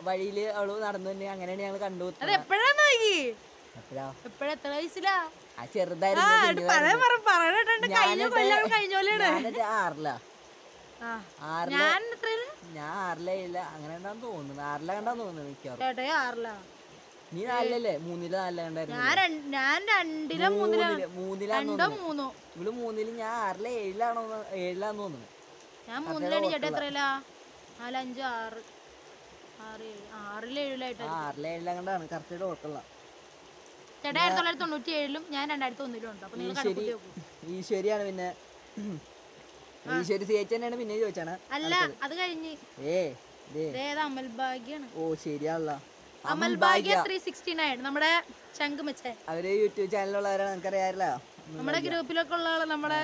വഴിയിൽ അവൾ നടന്നു തന്നെ അങ്ങനെയാണ് ഞങ്ങൾ അത് കണ്ടുപിട്ടത് എപ്പോഴാന്ന് നോക്കി? അപ്പഴാ എപ്പോഴെത്ര വയസ്സിലാ? ആ ആ ചെറുതായിരുന്നു എന്നിട്ട് ഞാൻ എത്രയിൽ? ഞാൻ ആറിലേ ഇല്ല അങ്ങനെ ഉണ്ടാന്ന് തോന്നുന്നു. ആറില തോന്നുന്നു മിക്കവാറും. ആറിലാ. നീ നാലിലല്ലേ മൂന്നില നാലില കണ്ടായിരുന്നു. ഞാൻ രണ്ടിലോ മൂന്നിലോ മൂന്നോ? ഇവൾ മൂന്നിൽ ഞാൻ ആറില ഏഴിലാണോ ഏഴിലാന്ന് തോന്നുന്നു. ഞാൻ മൂന്നിലാണ് ചേട്ടാ എത്രയിലാ? നാല് അഞ്ച് ആറ്. കറക്റ്റ് ചേട്ടാ ആയിരത്തി തൊള്ളായിരത്തി തൊണ്ണൂറ്റി ഏഴിലും ഞാൻ രണ്ടായിരത്തി ഒന്നിലും ഉണ്ട്. അപ്പൊ നിങ്ങൾ ഈശ്വരിയാണ് പിന്നെ ഈശ്വരി സി എച്ച് തന്നെയാണ് പിന്നെ ചോദിച്ചാണ് അല്ല അത് കഴിഞ്ഞ്. ഏ ദേ ഇതേത് അമൽ ഭാഗ്യാണ്. ഓ ശരിയാണല്ലോ. അമൽ ഭാഗ്യ. ത്രീ സിക്സ്റ്റി നയൻ നമ്മുടെ ശംഖ് മെച്ചേ അവർ യൂട്യൂബ് ചാനലുള്ളവരാണ് നമുക്കറിയാറില്ല നമ്മുടെ ഗ്രൂപ്പിലൊക്കെ ഉള്ള ആൾ നമ്മുടെ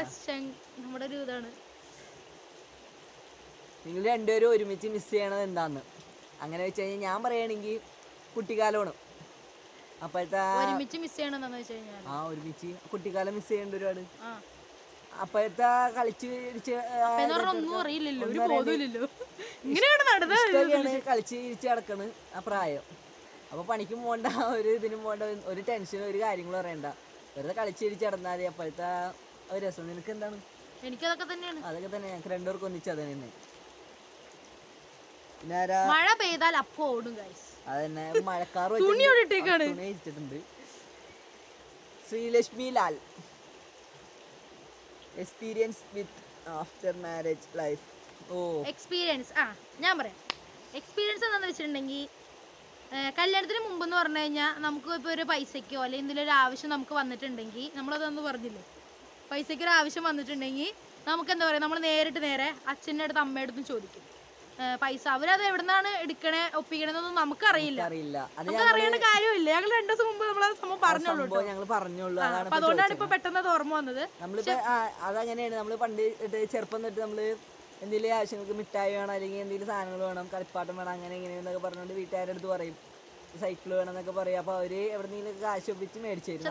നമ്മുടെ ഒരു ഇതാണ്. നിങ്ങൾ രണ്ടുപേരും ഒരുമിച്ച് മിസ് ചെയ്യണത് എന്താന്ന്? അങ്ങനെ വെച്ച് കഴിഞ്ഞാൽ ഞാൻ പറയുകയാണെങ്കിൽ കുട്ടിക്കാലമാണ്. അപ്പോഴത്തെ ഒരുമിച്ച് മിസ് ചെയ്യണമെന്ന് വെച്ച് കഴിഞ്ഞാൽ ആ ഒരുമിച്ച് കുട്ടിക്കാലം മിസ് ചെയ്യേണ്ട ഒരുപാട്. ആ. അപ്പോഴത്തെ കളിച്ച് ഒന്നും അറിയില്ലല്ലോ ഒരു ബോധമില്ലല്ലോ ഇങ്ങനെയാണ് നടന്നത്. കളിച്ച് ഇരിച്ച് കിടക്കണ് ആ പ്രായം. അപ്പോൾ പണിക്കും പോണ്ട ഒരു ഇതിനും പോണ്ട ഒരു ടെൻഷനും ഒരു കാര്യങ്ങളും അറിയണ്ട വെറുതെ കളിച്ചിരിച്ച് നടന്നാൽ മതി. അപ്പോഴത്തെ ഒരു രസം. നിനക്ക് എന്താണ്? എനിക്കതൊക്കെ തന്നെയാണ്. അതൊക്കെ തന്നെ ഞങ്ങൾക്ക് രണ്ടുപേർക്കും ഒന്നിച്ച് അത് തന്നെ. മഴ പെയ്താൽ അപ്പൊ ഓടും അതന്നെ. മഴക്കാർ തുണി ഇട്ടിട്ടുണ്ട് Sreelakshmi Lal. Experience with after marriage life oh. Experience ആ ഞാൻ പറയാം. എക്സ്പീരിയൻസ് എന്താണെന്ന് വെച്ചിട്ടുണ്ടെങ്കിൽ കല്യാണത്തിന് മുമ്പ് എന്ന് പറഞ്ഞു കഴിഞ്ഞാൽ നമുക്ക് ഇപ്പോൾ ഒരു പൈസയ്ക്കോ അല്ലെങ്കിൽ എന്തെങ്കിലും ഒരു ആവശ്യം നമുക്ക് വന്നിട്ടുണ്ടെങ്കിൽ നമ്മളതൊന്ന് പറഞ്ഞില്ലേ? പൈസയ്ക്ക് ഒരു ആവശ്യം വന്നിട്ടുണ്ടെങ്കിൽ നമുക്ക് എന്താ പറയുക നമ്മൾ നേരിട്ട് നേരെ അച്ഛന്റെ അടുത്ത് അമ്മയുടെ അടുത്തും ചോദിക്കും. പൈസ. അവരത് എവിടുന്നാണ് എടുക്കണേ ഒപ്പിക്കണെന്നൊന്നും നമുക്കറിയില്ല. അറിയില്ല അറിയേണ്ട കാര്യമില്ല. ഞങ്ങൾ രണ്ടു ദിവസം മുമ്പ് നമ്മൾ സംഭവം പറഞ്ഞോളൂ ഞങ്ങൾ പറഞ്ഞോളൂ അതുകൊണ്ടാണ് ഇപ്പൊ പെട്ടെന്ന് അത് ഓർമ്മ വന്നത്. നമ്മളിപ്പോ അതങ്ങനെയാണ്. നമ്മൾ പണ്ട് ചെറുപ്പം തൊട്ട് നമ്മൾ എന്തെങ്കിലും ആവശ്യങ്ങൾക്ക് മിഠായി വേണം അല്ലെങ്കിൽ എന്തെങ്കിലും സാധനങ്ങൾ വേണം കളിപ്പാട്ടം വേണം അങ്ങനെ ഇങ്ങനെ എന്നൊക്കെ പറഞ്ഞുകൊണ്ട് വീട്ടുകാരുടെ അടുത്ത് പറയും. സൈക്കിൾ വേണം എന്നൊക്കെ പറയും. അപ്പൊ അവർ എവിടെന്നെങ്കിലും കാശ് ഒപ്പിച്ച് മേടിച്ചു തരും.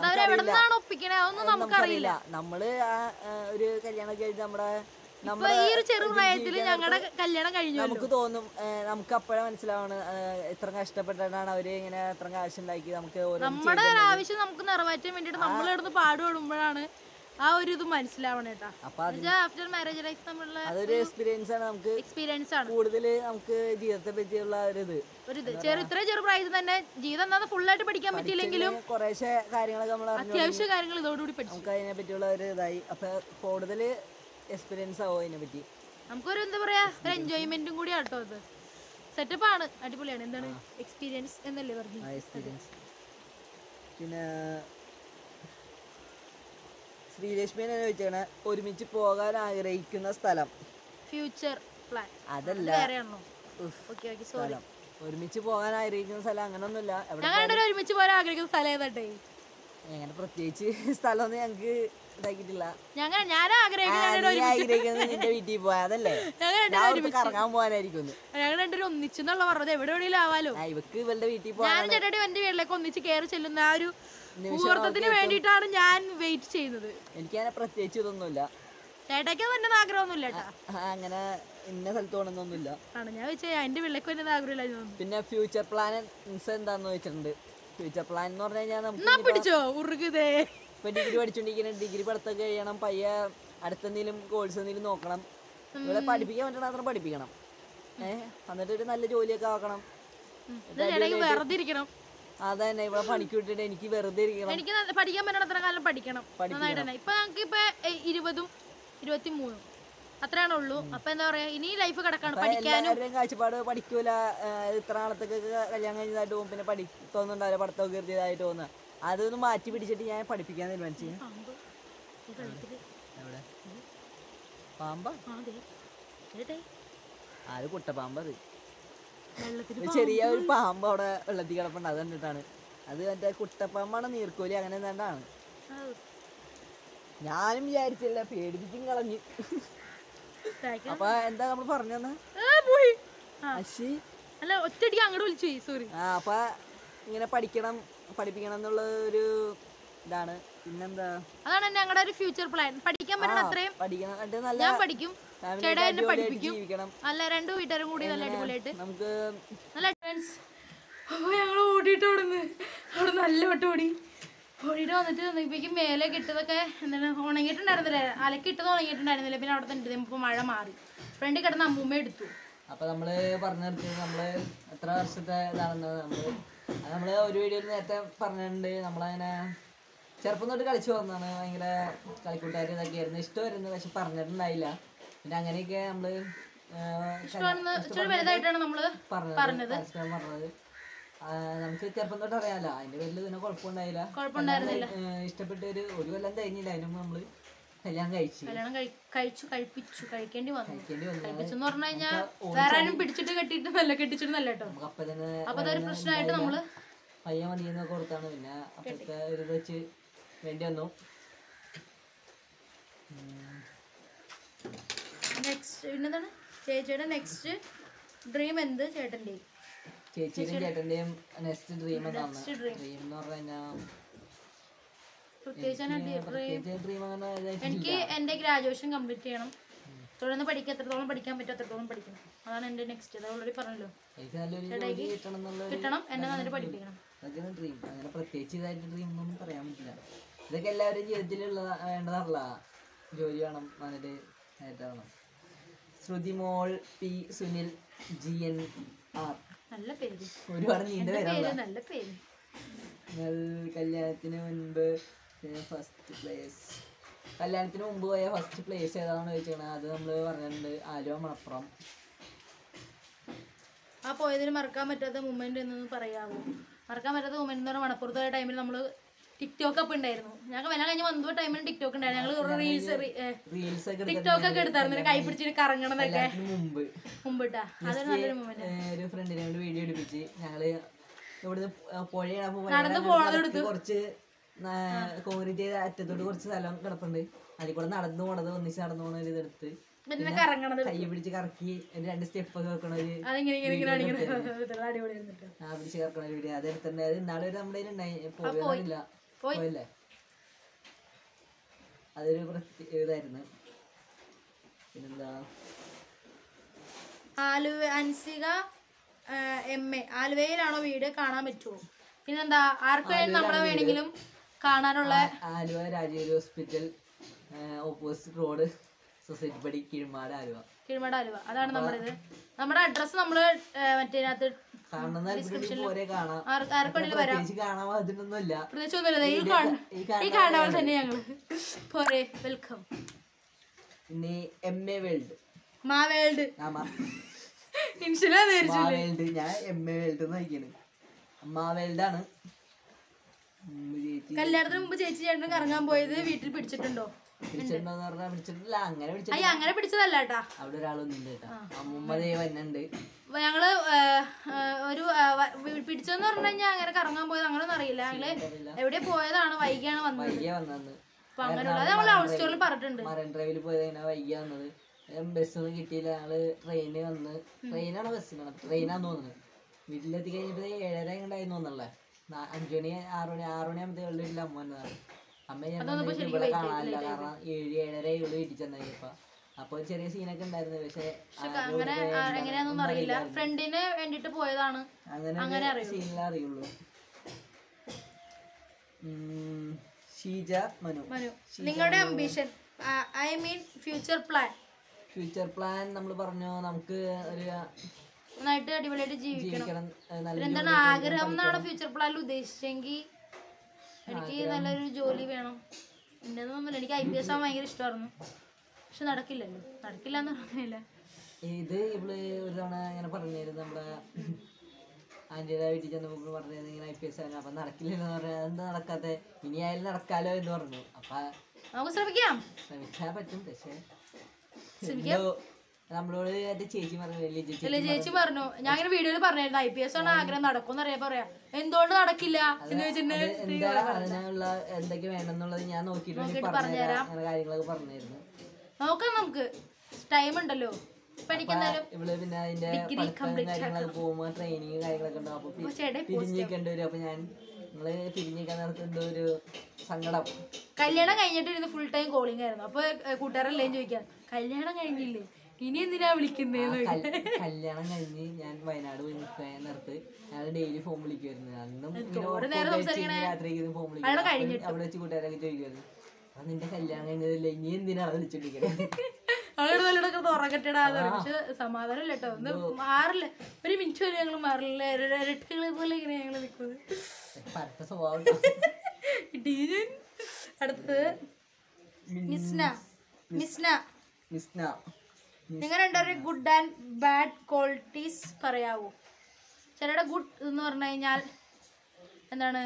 നമുക്കറിയില്ല. നമ്മൾ ആ, ഒരു കല്യാണം കഴിഞ്ഞ് നമ്മുടെ ഈ ഒരു ചെറു പ്രായത്തിൽ ഞങ്ങളുടെ കല്യാണം കഴിഞ്ഞു നമുക്ക് തോന്നും നമുക്ക് അപ്പോഴേ മനസ്സിലാവണ് ഇത്ര എത്ര കഷ്ടപ്പെട്ടിട്ടാണ് അവർ ഇങ്ങനെ ഇത്ര കാശ് ഉണ്ടാക്കി നമുക്ക് നമ്മുടെ ആവശ്യം നമുക്ക് നിറവേറ്റാൻ വേണ്ടിട്ട് നമ്മൾ ഇവിടുന്ന് പാടുപെടുമ്പോഴാണ് ആ ഒരു ഇത് മനസ്സിലാവണേട്ടാ ആഫ്റ്റർ മാരേജ് ലൈഫ് തമ്മിലുള്ള അതൊരു എക്സ്പീരിയൻസ് ആണ് നമുക്ക് എക്സ്പീരിയൻസ് ആണ്. കൂടുതൽ നമുക്ക് ജീവിതത്തെ പറ്റിയുള്ള ഒരു ഇത്. ഒരു ഇത്. ചെറു ഇത്ര ചെറു പ്രായത്തിൽ തന്നെ ജീവിതം ഫുൾ ആയിട്ട് പഠിക്കാൻ പറ്റിയില്ലെങ്കിലും കുറേശ്ശെ കാര്യങ്ങളൊക്കെ നമ്മൾ അത്യാവശ്യ കാര്യങ്ങൾ ഇതോടുകൂടി പഠിച്ചു. നമുക്ക് അതിനെ പറ്റിയുള്ള ഒരു ഇതായി. അപ്പൊ കൂടുതൽ എക്സ്പീരിയൻസ് ആവും അതിനെ പറ്റി നമുക്കൊരു എന്താ പറയാ ഒരു എൻജോയ്മെന്റും കൂടി ആട്ടോ അത്. സെറ്റപ്പ് ആണ് അടിപൊളിയാണ്. എന്താണ്? എക്സ്പീരിയൻസ് എന്നല്ലേ പറഞ്ഞു എക്സ്പീരിയൻസ് പിന്നെ ശ്രീലക്ഷ്മി എന്നെ ചോദിച്ചാണ് ഒരുമിച്ച് പോകാൻ ആഗ്രഹിക്കുന്ന സ്ഥലം. ഫ്യൂച്ചർ പ്ലാൻ അതല്ല. വേറെയാണോ ഓക്കേ ഓക്കെ ഓക്കെ സോറി ഒരുമിച്ച് പോകാൻ ആഗ്രഹിക്കുന്ന സ്ഥലം അങ്ങനൊന്നുമില്ല. ഒരുമിച്ച് പോകാൻ ആഗ്രഹിക്കുന്ന സ്ഥലം ഏതാട്ടെ? അങ്ങനെ പ്രത്യേകിച്ച് സ്ഥലമൊന്നും ഞങ്ങൾക്ക് ഇതാക്കിയിട്ടില്ല. ഞങ്ങൾ ഞാൻ ആഗ്രഹിക്കുന്നത് നിന്റെ വീട്ടിൽ പോയാ അതല്ലേ? കറങ്ങാൻ പോകാനായിരിക്കും ഞങ്ങൾ രണ്ടുപേരും ഒന്നിച്ചെന്നുള്ള പറഞ്ഞത് എവിടെ വേണേലും ആവാലോ. ഇവക്ക് ഇവളുടെ വീട്ടിൽ പോകാൻ ഞാനും ചേട്ടാടി എന്റെ വീട്ടിലേക്ക് ഒന്നിച്ച് കയറി ചെല്ലുന്ന ആ ഒരു മുഹൂർത്തത്തിന് വേണ്ടിയിട്ടാണ് ഞാൻ വെയിറ്റ് ചെയ്യുന്നത്. എനിക്കങ്ങനെ പ്രത്യേകിച്ച് ഇതൊന്നുമില്ല. ചേട്ടയ്ക്ക് തന്നെ ആഗ്രഹമൊന്നുമില്ല അങ്ങനെ ഇന്ന സ്ഥലത്ത് പോകണമെന്നൊന്നുമില്ല. ആണ് ഞാൻ വെച്ചാൽ എന്റെ വീട്ടിലേക്ക് തന്നെ ആഗ്രഹമില്ല. പിന്നെ ഫ്യൂച്ചർ പ്ലാൻ എന്താന്ന് ചോദിച്ചിട്ടുണ്ട് ഫ്യൂച്ചർ പ്ലാൻ എന്ന് പറഞ്ഞു കഴിഞ്ഞാൽ നമുക്ക് ഇപ്പൊ ഡിഗ്രി പഠിച്ചോണ്ടിരിക്കുന്ന ഡിഗ്രി പഠിത്തം കഴിയണം. പയ്യ അടുത്തെന്തെങ്കിലും കോഴ്സ് എന്തെങ്കിലും നോക്കണം. ഇവിടെ പഠിപ്പിക്കാൻ പറ്റണ അത്ര പഠിപ്പിക്കണം. ഏഹ് എന്നിട്ട് ഒരു നല്ല ജോലിയൊക്കെ ആക്കണം വെറുതെ ഇരിക്കണം. അതന്നെ ഇവിടെ പണിക്ക് വിട്ടിട്ട് എനിക്ക് വെറുതെ ഇരിക്കണം. എനിക്ക് പഠിക്കാൻ പറ്റണ അത്ര കാലം പഠിക്കണം. ഇപ്പൊ ഞങ്ങൾക്ക് ഇപ്പൊ ഇരുപതും ഇരുപത്തി മൂന്നും അത്രയാണേ ഉള്ളൂ അപ്പൊ എന്താ പറയാ ഇനി ലൈഫ് കിടക്കാണ്. പഠിക്കാനും കാഴ്ചപ്പാട് പഠിക്കൂല. ഇത്ര നാളത്തേക്ക് കല്യാണം കഴിഞ്ഞതായിട്ട് പിന്നെ പഠിത്തോന്നുണ്ടാവില്ല പഠിത്തം കരുതിയതായിട്ട് തോന്നുക അതൊന്ന് മാറ്റി പിടിച്ചിട്ട് ഞാൻ പഠിപ്പിക്കാൻ തീരുമാനിച്ചു. പാമ്പ്. അത് കുട്ടപ്പാമ്പ് അത് ചെറിയ ഒരു പാമ്പ് അവിടെ വെള്ളത്തിൽ കിടപ്പുണ്ട്. അത് കണ്ടിട്ടാണ്. അത് മറ്റേ കുട്ടപ്പാമ്പാണ് നീർക്കോലി അങ്ങനെ എന്താണ്ടാണ്. ഞാനും വിചാരിച്ചില്ല പേടിപ്പിച്ചും കളഞ്ഞ്. അപ്പൊ എന്താ നമ്മൾ പറഞ്ഞു തന്നെ അശി. അല്ല ഒറ്റയടിക്ക് അങ്ങോട്ട് വിളിച്ചു സോറി ആ അപ്പൊ ഇങ്ങനെ പഠിക്കണം പഠിപ്പിക്കണം എന്നുള്ള ഒരു ഇതാണ്. പിന്നെന്താ? അതാണ് ഞങ്ങളുടെ ഒരു ഫ്യൂച്ചർ പ്ലാൻ പഠിക്കാൻ പറ്റണ അത്രയും. പഠിക്കണം. നല്ല ഞാൻ പഠിക്കും. ചേട്ടാ എന്നെ പഠിപ്പിക്കും. അല്ല രണ്ടു വീട്ടുകാരും കൂടി നല്ല അടിപൊളിയായിട്ട്. നമുക്ക് നല്ല ഫ്രണ്ട്സ് അപ്പൊ ഞങ്ങൾ ഓടിയിട്ട് ഓടുന്നു അവിടെ നല്ല വട്ടം ഓടി. ഓടിയിട്ട് വന്നിട്ട് ഇപ്പോഴേക്കും മേലെ കിട്ടതൊക്കെ എന്താണ് ഉണങ്ങിയിട്ടുണ്ടായിരുന്നില്ല? അലക്കിട്ടത് ഉണങ്ങിയിട്ടുണ്ടായിരുന്നില്ല? പിന്നെ അവിടെ തന്നെ ഇപ്പോൾ മഴ മാറി. ഫ്രണ്ടിൽ കിടന്ന് അമ്മൂമ്മ എടുത്തു. അപ്പൊ നമ്മൾ പറഞ്ഞു നിർത്തിയത് നമ്മൾ എത്ര വർഷത്തെ ഇതാണെന്ന് നമ്മൾ ഒരു വീഡിയോയിൽ നേരത്തെ പറഞ്ഞിട്ടുണ്ട്. നമ്മളങ്ങനെ ചെറുപ്പം തൊട്ട് കളിച്ചു വന്നതാണ് ഭയങ്കര കളിക്കൂട്ടുകാർ ഇതൊക്കെ ആയിരുന്നു. ഇഷ്ടമായിരുന്നു പക്ഷെ പറഞ്ഞിട്ടുണ്ടായില്ല. പിന്നെ അങ്ങനെയൊക്കെ നമ്മൾ പറഞ്ഞത്. നമുക്ക് ചെറുപ്പം തൊട്ട് അറിയാലോ. അതിന്റെ പേരിൽ ഇതിനെ കുഴപ്പമുണ്ടായില്ല. ഇഷ്ടപ്പെട്ട ഒരു ഒരു കൊല്ലം കഴിഞ്ഞില്ല. അതിന് നമ്മൾ കല്യാണം കഴിച്ചു. കല്യാണം കഴി- കഴിച്ചു കഴിപ്പിച്ചു കഴിക്കേണ്ടി വന്നു. കഴിപ്പിച്ചെന്ന് പറഞ്ഞു കഴിഞ്ഞാൽ വേറെ ആരും പിടിച്ചിട്ട് കെട്ടിട്ട് നല്ല കെട്ടിച്ചിട്ട് നല്ല കേട്ടോ. അപ്പൊ അതൊരു പ്രശ്നമായിട്ട് നമ്മൾ പയ്യ മതിയെന്നൊക്കെ കൊടുത്താണ്. പിന്നെ അപ്പോഴത്തെ ഒരു വെച്ച് വേണ്ടി വന്നു. നെക്സ്റ്റ് പിന്നെന്താണ്? ചേച്ചിയുടെ നെക്സ്റ്റ് ഡ്രീം എന്ത്? ചേട്ടന്റെ ചേച്ചിയുടെയും ചേട്ടന്റെയും നെക്സ്റ്റ് ഡ്രീം എന്നാണ്. ഡ്രീം എന്ന് പറഞ്ഞു കഴിഞ്ഞാൽ എനിക്ക് എന്റെ ഗ്രാജുവേഷൻ കംപ്ലീറ്റ് ചെയ്യണം. തുടർന്ന് പഠിക്കുക എത്രത്തോളം പഠിക്കാൻ പറ്റും അത്രത്തോളം പഠിക്കണം. അതാണ് എന്റെ നെക്സ്റ്റ് അത് ഓൾറെഡി പറഞ്ഞല്ലോ. കിട്ടണം എന്നെ നന്നായിട്ട് പഠിപ്പിക്കണം. അതൊക്കെയാണ് ഡ്രീം അങ്ങനെ പ്രത്യേകിച്ച് ഇതായിട്ട് ഡ്രീം ഒന്നും പറയാൻ പറ്റില്ല. ഇതൊക്കെ എല്ലാവരും ജീവിതത്തിലുള്ള ജോലി വേണം. ശ്രുതി മോൾ P Sunil G N R. നല്ല പേര്. ഒരു പേര് നല്ല പേര്. കല്യാണത്തിന് മുൻപ് ഫസ്റ്റ് പ്ലേസ് കല്യാണത്തിന് മുമ്പ് പോയ ഫസ്റ്റ് പ്ലേസ് ഏതാണെന്ന് ചോദിച്ചാൽ അത് നമ്മൾ പറഞ്ഞിട്ടുണ്ട്. ആലുവ മണപ്പുറം ആ പോയതിന് മറക്കാൻ പറ്റാത്ത മൂമെന്റ് എന്നൊന്ന് പറയാമോ മറക്കാൻ പറ്റാത്ത മൂമെന്റ് എന്ന് പറഞ്ഞാൽ മണപ്പുറത്ത് ടൈമിൽ നമ്മൾ ടിക്ടോക്ക് ഒക്കെ ഉണ്ടായിരുന്നു. ഞങ്ങൾക്ക് വില കഴിഞ്ഞ വന്നോ ടൈമിൽ ടിക്ടോക്ക് ഉണ്ടായിരുന്നു. ഞങ്ങൾ റീൽസ് റീൽസ് ടിക്ടോക്ക് ഒക്കെ എടുത്തായിരുന്നു. കൈ പിടിച്ചിട്ട് കറങ്ങണതൊക്കെ. മുമ്പിട്ടാ അതൊരു നല്ലൊരു മൂമെന്റ് ഫ്രണ്ടിനെ വീഡിയോ എടുപ്പിച്ച്. ഞങ്ങൾ ഇവിടുന്ന് പുഴയാണ് നടന്ന് പോണത് കുറച്ച് കോൺക്രീറ്റ് ചെയ്ത അറ്റത്തോട് കുറച്ച് സ്ഥലം കിടപ്പുണ്ട്. അതിൽ കൂടെ നടന്നു പോണത് ഒന്നിച്ച് നടന്നു പോണ ഒരു ഇതെടുത്ത്. കൈ പിടിച്ച് കറക്കി രണ്ട് സ്റ്റെപ്പ് ഒക്കെ വെക്കണ ഒരു പിടിച്ച് കറക്കണ ഒരു വീഡിയോ അത് എടുത്തിട്ടുണ്ട് അത് ഇന്നാളെ ഒരു നമ്മുടെ കയ്യിലുണ്ടായി. പോയില്ല പോയി. പോയല്ലേ? അതൊരു ഇതായിരുന്നു. പിന്നെന്താ? Aluva Ansika M A. ആലുവയിലാണോ വീട് കാണാൻ പറ്റുമോ പിന്നെന്താ ആർക്ക് നമ്മളെ വേണമെങ്കിലും കാണാനുള്ള Aluva Rajiv hospital opposite road society പടി കിഴിമാട് ആലുവ. കിഴിമാട് ആലുവ. അതാണ് നമ്മുടെ ഇത് നമ്മുടെ അഡ്രസ് മറ്റേ അതിനകത്ത് ഒന്നുമില്ല ഈ കാണ- ഈ ഈ കാണുന്ന പോലെ തന്നെ ഞങ്ങൾ. പോരെ വെൽക്കം പിന്നെ എം എ വേൾഡ് മാ വേൾഡ് വേൾഡ് ഞാൻ എം എ വേൾഡ് മാ വേൾഡ് ആണ്. കല്യാണത്തിന് മുമ്പ് ചേച്ചി ചേട്ടനും കറങ്ങാൻ പോയത് വീട്ടിൽ പിടിച്ചിട്ടുണ്ടോ? അയ്യ അങ്ങനെ പിടിച്ചതല്ല കേട്ടാ അവിടെ ഒരാളൊന്നുണ്ട് കേട്ടാ. ഞങ്ങൾ ഒരു പിടിച്ചെന്ന് പറഞ്ഞു കഴിഞ്ഞാൽ അങ്ങനെ കറങ്ങാൻ പോയത് അങ്ങനൊന്നും അറിയില്ല. ഞങ്ങൾ എവിടെ പോയതാണ് വൈകിയാണ് വന്നത്. അപ്പൊ അങ്ങനെയുള്ള നമ്മൾ സ്റ്റോറിൽ പറഞ്ഞിട്ടുണ്ട്. മറൈൻ ഡ്രൈവിൽ പോയത് വൈകിയ വന്നത്. ബസ്സൊന്നും കിട്ടിയില്ല. ഞങ്ങൾ ട്രെയിന് വന്ന് ട്രെയിനാണ് ബസ്സിനാണ് ട്രെയിനാന്ന് തോന്നുന്നത് വീട്ടിലെത്തി കഴിഞ്ഞപ്പോ ഏഴര ഉണ്ടായിരുന്നു തോന്നല്ലേ അഞ്ചു മണി ആറുമണി മണി ആറു മണി ആകുമ്പത്തേ അമ്മ വന്നതാണ്. അമ്മ ഞാൻ ഇവിടെ കാണാനില്ല. കാരണം ഏഴ് ഏഴര ഇവിടെ വീട്ടിൽ ഇപ്പൊ അപ്പൊ ചെറിയ സീനൊക്കെ ഉണ്ടായിരുന്നു. പക്ഷെ അങ്ങനെ ആ, എങ്ങനെയാന്നൊന്നും അറിയില്ല. ഫ്രണ്ടിന് വേണ്ടിട്ട് പോയതാണ്. അങ്ങനെ സീനിലേ അറിയുള്ളൂ. ഷീജ മനു. മനു. നിങ്ങളുടെ ambition I mean future plan future plan നമ്മൾ പറഞ്ഞു നമുക്ക് ഒരു നന്നായിട്ട് അടിപൊളിയായിട്ട് ജീവിക്കണം. എന്താണ് ആഗ്രഹം എന്നാണ് ഫ്യൂച്ചർ പ്ലാനിൽ ഉദ്ദേശിച്ചെങ്കിൽ എനിക്ക് നല്ലൊരു ജോലി വേണം. എന്റെതൊന്നുമില്ല എനിക്ക് ഐ പി എസ് ആവാൻ ഭയങ്കര ഇഷ്ടമായിരുന്നു. പക്ഷെ നടക്കില്ലല്ലോ. നടക്കില്ല എന്ന് പറഞ്ഞില്ല. ഇത് ഇവൾ ഒരു തവണ ഇങ്ങനെ പറഞ്ഞിരുന്നു നമ്മുടെ ആന്റിയുടെ വീട്ടിൽ ചെന്നപ്പോൾ പറഞ്ഞത് ഇങ്ങനെ ഐ പി എസ് ആയിരുന്നു അപ്പൊ നടക്കില്ലെന്ന് പറഞ്ഞാൽ എന്താ നടക്കാത്ത? ഇനി ആയാലും നടക്കാലോ എന്ന് പറഞ്ഞു. അപ്പൊ നമുക്ക് ശ്രമിക്കാം. ശ്രമിക്കാൻ പറ്റും പക്ഷെ എന്തോ നമ്മളോട് ചേച്ചി പറഞ്ഞു ചേച്ചി പറഞ്ഞു. ഞാൻ ഇങ്ങനെ വീഡിയോയിൽ പറഞ്ഞായിരുന്നു ഐ പി എസ് ആണ് ആഗ്രഹം നടക്കും അറിയാൻ പറയാ. എന്തുകൊണ്ട് നടക്കില്ല? എന്ന് വെച്ചിട്ടുണ്ടെങ്കിൽ എന്തൊക്കെ വേണമെന്നുള്ളത് ഞാൻ നോക്കിയിട്ട് പറഞ്ഞുതരാം. കാര്യങ്ങളൊക്കെ നോക്കാം നമുക്ക്. ടൈം ഉണ്ടല്ലോ. ഇപ്പൊ എനിക്ക് എന്തായാലും ഇവൾ പിന്നെ അതിന്റെ കാര്യങ്ങളൊക്കെ പോകുമ്പോ ട്രെയിനിങ് കാര്യങ്ങളൊക്കെ ഉണ്ടാവും. അപ്പൊ പി- ചേട്ടാ പിരിഞ്ഞിരിക്കേണ്ടി വരും. അപ്പൊ ഞാൻ പിരിഞ്ഞിരിക്കാൻ ഒരു സങ്കടം. കല്യാണം കഴിഞ്ഞിട്ട് ഫുൾ ടൈം കോളിംഗ് ആയിരുന്നു. അപ്പൊ കൂട്ടുകാരെല്ലാം ചോദിക്കാം? കല്യാണം കഴിഞ്ഞില്ലേ? ഇനി എന്തിനാ വിളിക്കുന്നേന്ന് കല്യാണം കഴിഞ്ഞ് ഞാൻ വയനാട് പോയി നിൽക്കാൻ നേരത്ത്. ഞാൻ ഡെയിലി ഫോൺ വിളിക്കുമായിരുന്നു അന്നും രാത്രി ഫോം കഴിച്ച് രാത്രിക്ക് ഫോൺ വിളിക്കും. അവിടെ വെച്ച് കൂട്ടുകാരൊക്കെ ചോദിക്കുമായിരുന്നു അപ്പൊ നിന്റെ കല്യാണം കഴിഞ്ഞതല്ലേ? ഇനി എന്തിനാ വിളിച്ചോണ്ടിരിക്കണേ? ഉറങ്ങട്ടെടാ പക്ഷെ സമാധാനം ഇല്ല കേട്ടോ. ഒന്ന് മാറില്ല. ഒരു മിനിറ്റ് വരെ ഞങ്ങൾ മാറില്ല. ഇരട്ടകളെ പോലെ ഇങ്ങനെ ഞങ്ങൾ നിൽക്കുന്നത് സ്വഭാവം ഉണ്ടോ? ടീജൻ അടുത്തത്. മിസ്ന. മിസ്ന. മിസ്ന. നിങ്ങൾ രണ്ടുപേരും ഗുഡ് ആൻഡ് ബാഡ് ക്വാളിറ്റീസ് പറയാവോ. ചിലരുടെ ഗുഡ് എന്ന് പറഞ്ഞു കഴിഞ്ഞാൽ എന്താണ്?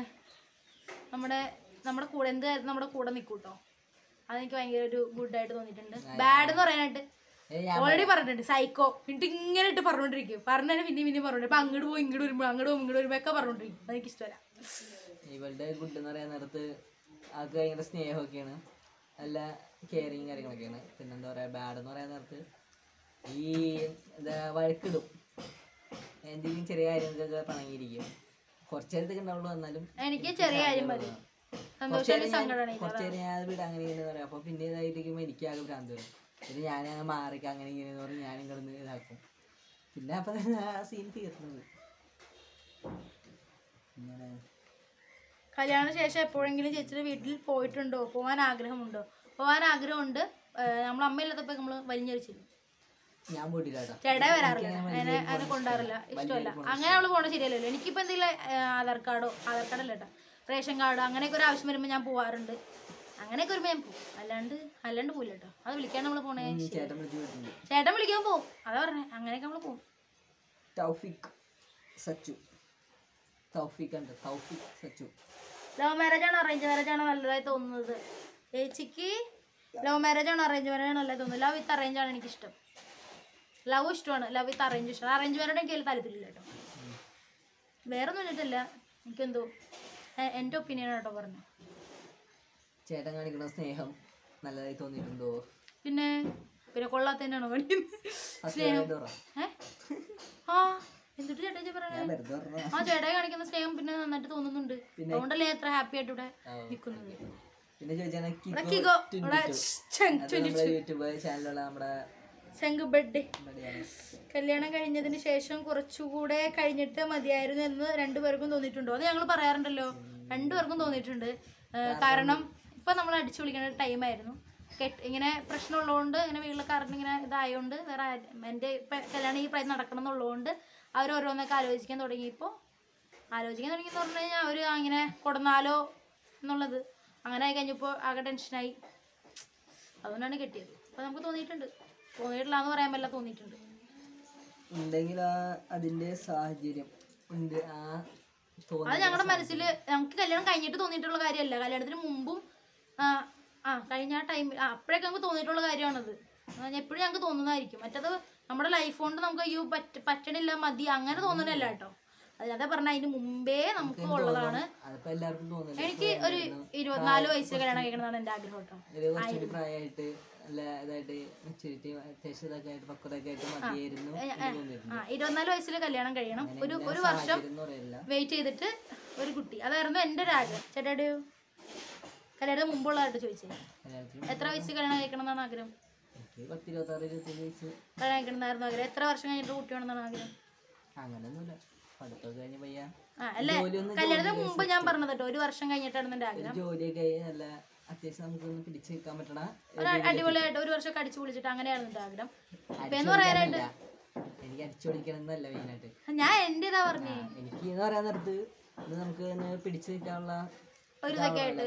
നമ്മുടെ നമ്മുടെ കൂടെ എന്ത് നമ്മുടെ കൂടെ നിൽക്കൂട്ടോ കേട്ടോ അതെനിക്ക് ഭയങ്കര ഒരു ഗുഡ് ആയിട്ട് തോന്നിയിട്ടുണ്ട്. ബാഡ് എന്ന് പറയാനായിട്ട് ഓൾറെഡി പറഞ്ഞിട്ടുണ്ട്. സൈക്കോ എന്നിട്ട് ഇങ്ങനെ ഇട്ട് പറഞ്ഞോണ്ടിരിക്കും. പറഞ്ഞാൽ പിന്നെ പിന്നെ പറഞ്ഞോണ്ട് അപ്പൊ അങ്ങോട്ട് പോയി ഇങ്ങോട്ട് വരുമ്പോൾ അങ്ങോട്ട് പോകും ഇങ്ങോട്ട് വരുമ്പോ ഒക്കെ പറഞ്ഞോണ്ടിരിക്കും. അതെനിക്ക് ഇഷ്ടമല്ല. ഇവളുടെ ഗുഡ് എന്ന് പറയാൻ നേരത്ത് ആൾക്ക് ഭയങ്കര സ്നേഹമൊക്കെയാണ്. നല്ല കെയറിങ് കാര്യങ്ങളൊക്കെയാണ്. പിന്നെന്താ പറയാ ബാഡ് എന്ന് പറയാൻ നേരത്ത് ഈ എന്താ വഴക്കിടും. എന്തെങ്കിലും ചെറിയ കാര്യങ്ങൾക്കൊക്കെ പണങ്ങിയിരിക്കും. കുറച്ചു നേരത്തേക്ക് ഉണ്ടാവുള്ളൂ എന്നാലും എനിക്ക് ചെറിയ കാര്യം മതി. കുറച്ച് നേരം ഞാൻ അത് വിടാൻ അങ്ങനെ ഇങ്ങനെ പറയാം. അപ്പൊ പിന്നെ ഇതായിരിക്കുമ്പോ എനിക്ക് ആകെ ഭ്രാന്ത് വരും. പിന്നെ ഞാൻ അങ്ങനെ മാറിക്ക അങ്ങനെ ഇങ്ങനെ എന്ന് പറഞ്ഞ് ഞാനും കിടന്ന് ഇതാക്കും. പിന്നെ അപ്പൊ തന്നെ ആ സീൻ തീർന്നത്. ഇങ്ങനെ. കല്യാണ ശേഷം എപ്പോഴെങ്കിലും ചേച്ചിയുടെ വീട്ടിൽ പോയിട്ടുണ്ടോ? പോകാൻ ആഗ്രഹമുണ്ടോ? പോകാൻ ആഗ്രഹമുണ്ട്. നമ്മൾ അമ്മയില്ലാത്തപ്പോൾ നമ്മൾ വലിഞ്ഞൊരിച്ചിരുന്നു ഞാൻ ചേട്ടാ വരാറില്ല. അതിനെ അതിനെ കൊണ്ടാറില്ല. ഇഷ്ടമല്ല. അങ്ങനെ അവൾ പോണ ശരിയല്ലല്ലോ. എനിക്കിപ്പോ എന്തെങ്കിലും ആധാർ കാർഡോ ആധാർ കാർഡ് അല്ല കേട്ടോ റേഷൻ കാർഡോ അങ്ങനെയൊക്കെ ഒരു ആവശ്യം വരുമ്പോൾ ഞാൻ പോവാറുണ്ട്. അങ്ങനെയൊക്കെ വരുമ്പോൾ ഞാൻ പോകും അല്ലാണ്ട് അല്ലാണ്ട് പോയില്ല കേട്ടോ അത് വിളിക്കാൻ നമ്മൾ പോണേ. ചേട്ടൻ വിളിക്കാൻ പോകും അതാ പറഞ്ഞേ. അങ്ങനെയൊക്കെ നമ്മൾ പോകും തൗഫിക് സച്ചു. തൗഫിക് ഉണ്ട് തൗഫിക് സച്ചു. ലവ് മാരേജ് ആണോ? അറേഞ്ച് മാരേജ് ആണോ? നല്ലതായി തോന്നുന്നത്. ചേച്ചിക്ക് ലവ് മാരേജ് ആണോ? അറേഞ്ച് മാരേജ് ആണോ? നല്ലതായി തോന്നുന്നത്. ലവ് വിത്ത് അറേഞ്ച് ആണ് എനിക്കിഷ്ടം. ലവ് ഇഷ്ടമാണ്. ലവ് വിത്ത് അറേഞ്ച് ഇഷ്ടമാണ് അറേഞ്ച് മാരേജ് എനിക്ക് താല്പര്യമില്ല കേട്ടോ. വേറെ ഒന്നും വെച്ചിട്ടില്ല എനിക്കെന്തോ എന്റെ ഒപ്പീനിയൻ കേട്ടോ പറഞ്ഞു ചേട്ടൻ കാണിക്കുന്ന സ്നേഹം നല്ലതായി തോന്നിയിട്ടുണ്ടോ? പിന്നെ പിന്നെ കൊള്ളാത്തതിനാണോ കാണിക്കുന്നത്? ഏ? ആ എന്തിട്ട് ചേട്ടാ പറയണേ? ആ ചേട്ടായി കാണിക്കുന്ന സ്നേഹം പിന്നെ നന്നായിട്ട് തോന്നുന്നുണ്ട്. അതുകൊണ്ടല്ലേ എത്ര ഹാപ്പി ആയിട്ട് ഇവിടെ നിൽക്കുന്നത് പിന്നെ ചോദിച്ചാൽ യൂട്യൂബ് ചാനലുള്ള നമ്മുടെ ശംഖ് ബർത്ത്ഡേ കല്യാണം കഴിഞ്ഞതിന് ശേഷം കുറച്ചുകൂടെ കഴിഞ്ഞിട്ട് മതിയായിരുന്നു എന്ന് രണ്ടുപേർക്കും തോന്നിയിട്ടുണ്ടോ? അത് ഞങ്ങൾ പറയാറുണ്ടല്ലോ. രണ്ടുപേർക്കും തോന്നിയിട്ടുണ്ട്. കാരണം ഇപ്പം നമ്മൾ അടിച്ചു വിളിക്കേണ്ട ടൈമായിരുന്നു കെട്ട് ഇങ്ങനെ പ്രശ്നമുള്ളതുകൊണ്ട് ഇങ്ങനെ വീട്ടിലെ കാരണം ഇങ്ങനെ ഇതായതുകൊണ്ട് വേറെ എന്റെ ഇപ്പം കല്യാണം ഈ പ്രായം നടക്കണം എന്നുള്ളതുകൊണ്ട് അവർ ഓരോന്നൊക്കെ ആലോചിക്കാൻ തുടങ്ങിയപ്പോൾ ആലോചിക്കാൻ തുടങ്ങി എന്ന് പറഞ്ഞു കഴിഞ്ഞാൽ അവർ അങ്ങനെ കൊടുന്നാലോ എന്നുള്ളത്. അങ്ങനെ ആയി കഴിഞ്ഞപ്പോൾ ആകെ ടെൻഷനായി അതുകൊണ്ടാണ് കെട്ടിയത്. അപ്പോൾ നമുക്ക് തോന്നിയിട്ടുണ്ട്. തോന്നിയിട്ടില്ല എന്ന് പറയാൻ പറ്റില്ല തോന്നിയിട്ടുണ്ട്? ഉണ്ടെങ്കിൽ ആ അതിന്റെ സാഹചര്യം. ഉണ്ട് ആ അത് ഞങ്ങളുടെ മനസ്സിൽ ഞങ്ങൾക്ക് കല്യാണം കഴിഞ്ഞിട്ട് തോന്നിയിട്ടുള്ള കാര്യമല്ല കല്യാണത്തിന് മുമ്പും ആ കഴിഞ്ഞ ആ ടൈമിൽ അപ്പോഴൊക്കെ നമുക്ക് തോന്നിയിട്ടുള്ള കാര്യമാണത് എപ്പോഴും ഞങ്ങൾക്ക് തോന്നുന്നതായിരിക്കും. മറ്റത് നമ്മുടെ ലൈഫ് കൊണ്ട് നമുക്ക് അയ്യോ പറ്റ പറ്റണില്ല മതി അങ്ങനെ തോന്നണല്ല കേട്ടോ. അല്ലാതെ പറഞ്ഞ അതിന് മുമ്പേ നമുക്ക് ഉള്ളതാണ്. എനിക്ക് ഒരു ഇരുപത്തിനാല് വയസ്സിൽ കല്യാണം കഴിക്കണമെന്നാണ് എന്റെ ആഗ്രഹം കേട്ടോ. നല്ല ഇതായിട്ട് മെച്ചൂരിറ്റി അത്യാവശ്യം ഇതൊക്കെ ആയിട്ട് പക്വതൊക്കെ ആയിട്ട് മതിയായിരുന്നു ആ ഇരുപത്തിനാല് വയസ്സിൽ കല്യാണം കഴിയണം. ഒരു ഒരു വർഷം വെയിറ്റ് ചെയ്തിട്ട് ഒരു കുട്ടി. അതായിരുന്നു എന്റെ ഒരു ആഗ്രഹം. ചേട്ടാടിയോ കല്യാണത്തിന് മുമ്പുള്ളതായിട്ട് ചോദിച്ചത് എത്ര വയസ്സിൽ കല്യാണം കഴിക്കണം എന്നാണ് ആഗ്രഹം കല്യാണം ആഗ്രഹം. എത്ര വർഷം കഴിഞ്ഞിട്ട് കുട്ടി വേണമെന്നാണ് ആഗ്രഹം? അങ്ങനെയൊന്നുമില്ല പഠിത്തമൊക്കെ കഴിഞ്ഞ് പയ്യ. ആ അല്ലേ? ജോലിയൊന്നും കല്യാണത്തിന് മുമ്പ് ഞാൻ പറഞ്ഞത് കേട്ടോ ഒരു വർഷം കഴിഞ്ഞിട്ടാണ് എന്റെ ആഗ്രഹം. ജോലിയൊക്കെ നല്ല അത്യാവശ്യം നമുക്കൊന്ന് പിടിച്ച് നിൽക്കാൻ പറ്റണ അടിപൊളിയായിട്ട് ഒരു വർഷം അടിച്ചു പൊളിച്ചിട്ട് അങ്ങനെയാണ് എന്റെ ആഗ്രഹം. എന്ന് പറയാനായിട്ട്? എനിക്ക് മെയിനായിട്ട്. ഞാൻ എന്റെ ഇതാ പറഞ്ഞേ എനിക്ക് എന്ന് പറയാൻ നേരത്ത് ഇത് നമുക്ക് പിടിച്ചു നിൽക്കാനുള്ള ഒരു ഇതൊക്കെ ആയിട്ട്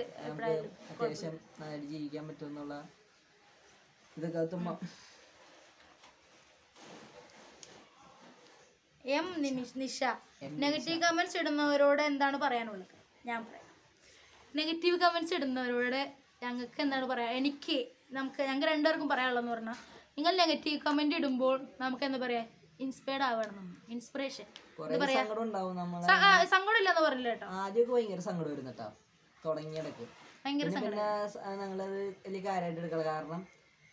അത്യാവശ്യം നന്നായിട്ട് ജീവിക്കാൻ പറ്റുമെന്നുള്ള ഇതൊക്കെ എത്തുമ്പോ. M Nimish Nisha. Negative comments ഇടുന്നവരോട് എന്താണ് പറയാനുള്ളത്? ഞാൻ പറയാം. നെഗറ്റീവ് കമൻസ് ഇടുന്നവരോട് ഞങ്ങൾക്ക് എന്താണ് പറയുക എനിക്ക് നമുക്ക് ഞങ്ങൾക്ക് രണ്ടുപേർക്കും പറയാനുള്ളതെന്ന് പറഞ്ഞാൽ നിങ്ങൾ നെഗറ്റീവ് കമന്റ് ഇടുമ്പോൾ നമുക്ക് എന്താ പറയാ ഇൻസ്പയർഡ് ആവണം. ഇൻസ്പിറേഷൻ സങ്കടം ഇല്ലെന്ന് പറഞ്ഞില്ല കേട്ടോ. ആദ്യമൊക്കെ ഭയങ്കര സങ്കടം വരുന്ന കേട്ടോ തുടങ്ങിയിടക്ക്. ഭയങ്കര പിന്നെ പിന്നെ സ- ഞങ്ങളത് വലിയ കാര്യമായിട്ട് എടുക്കണം കാരണം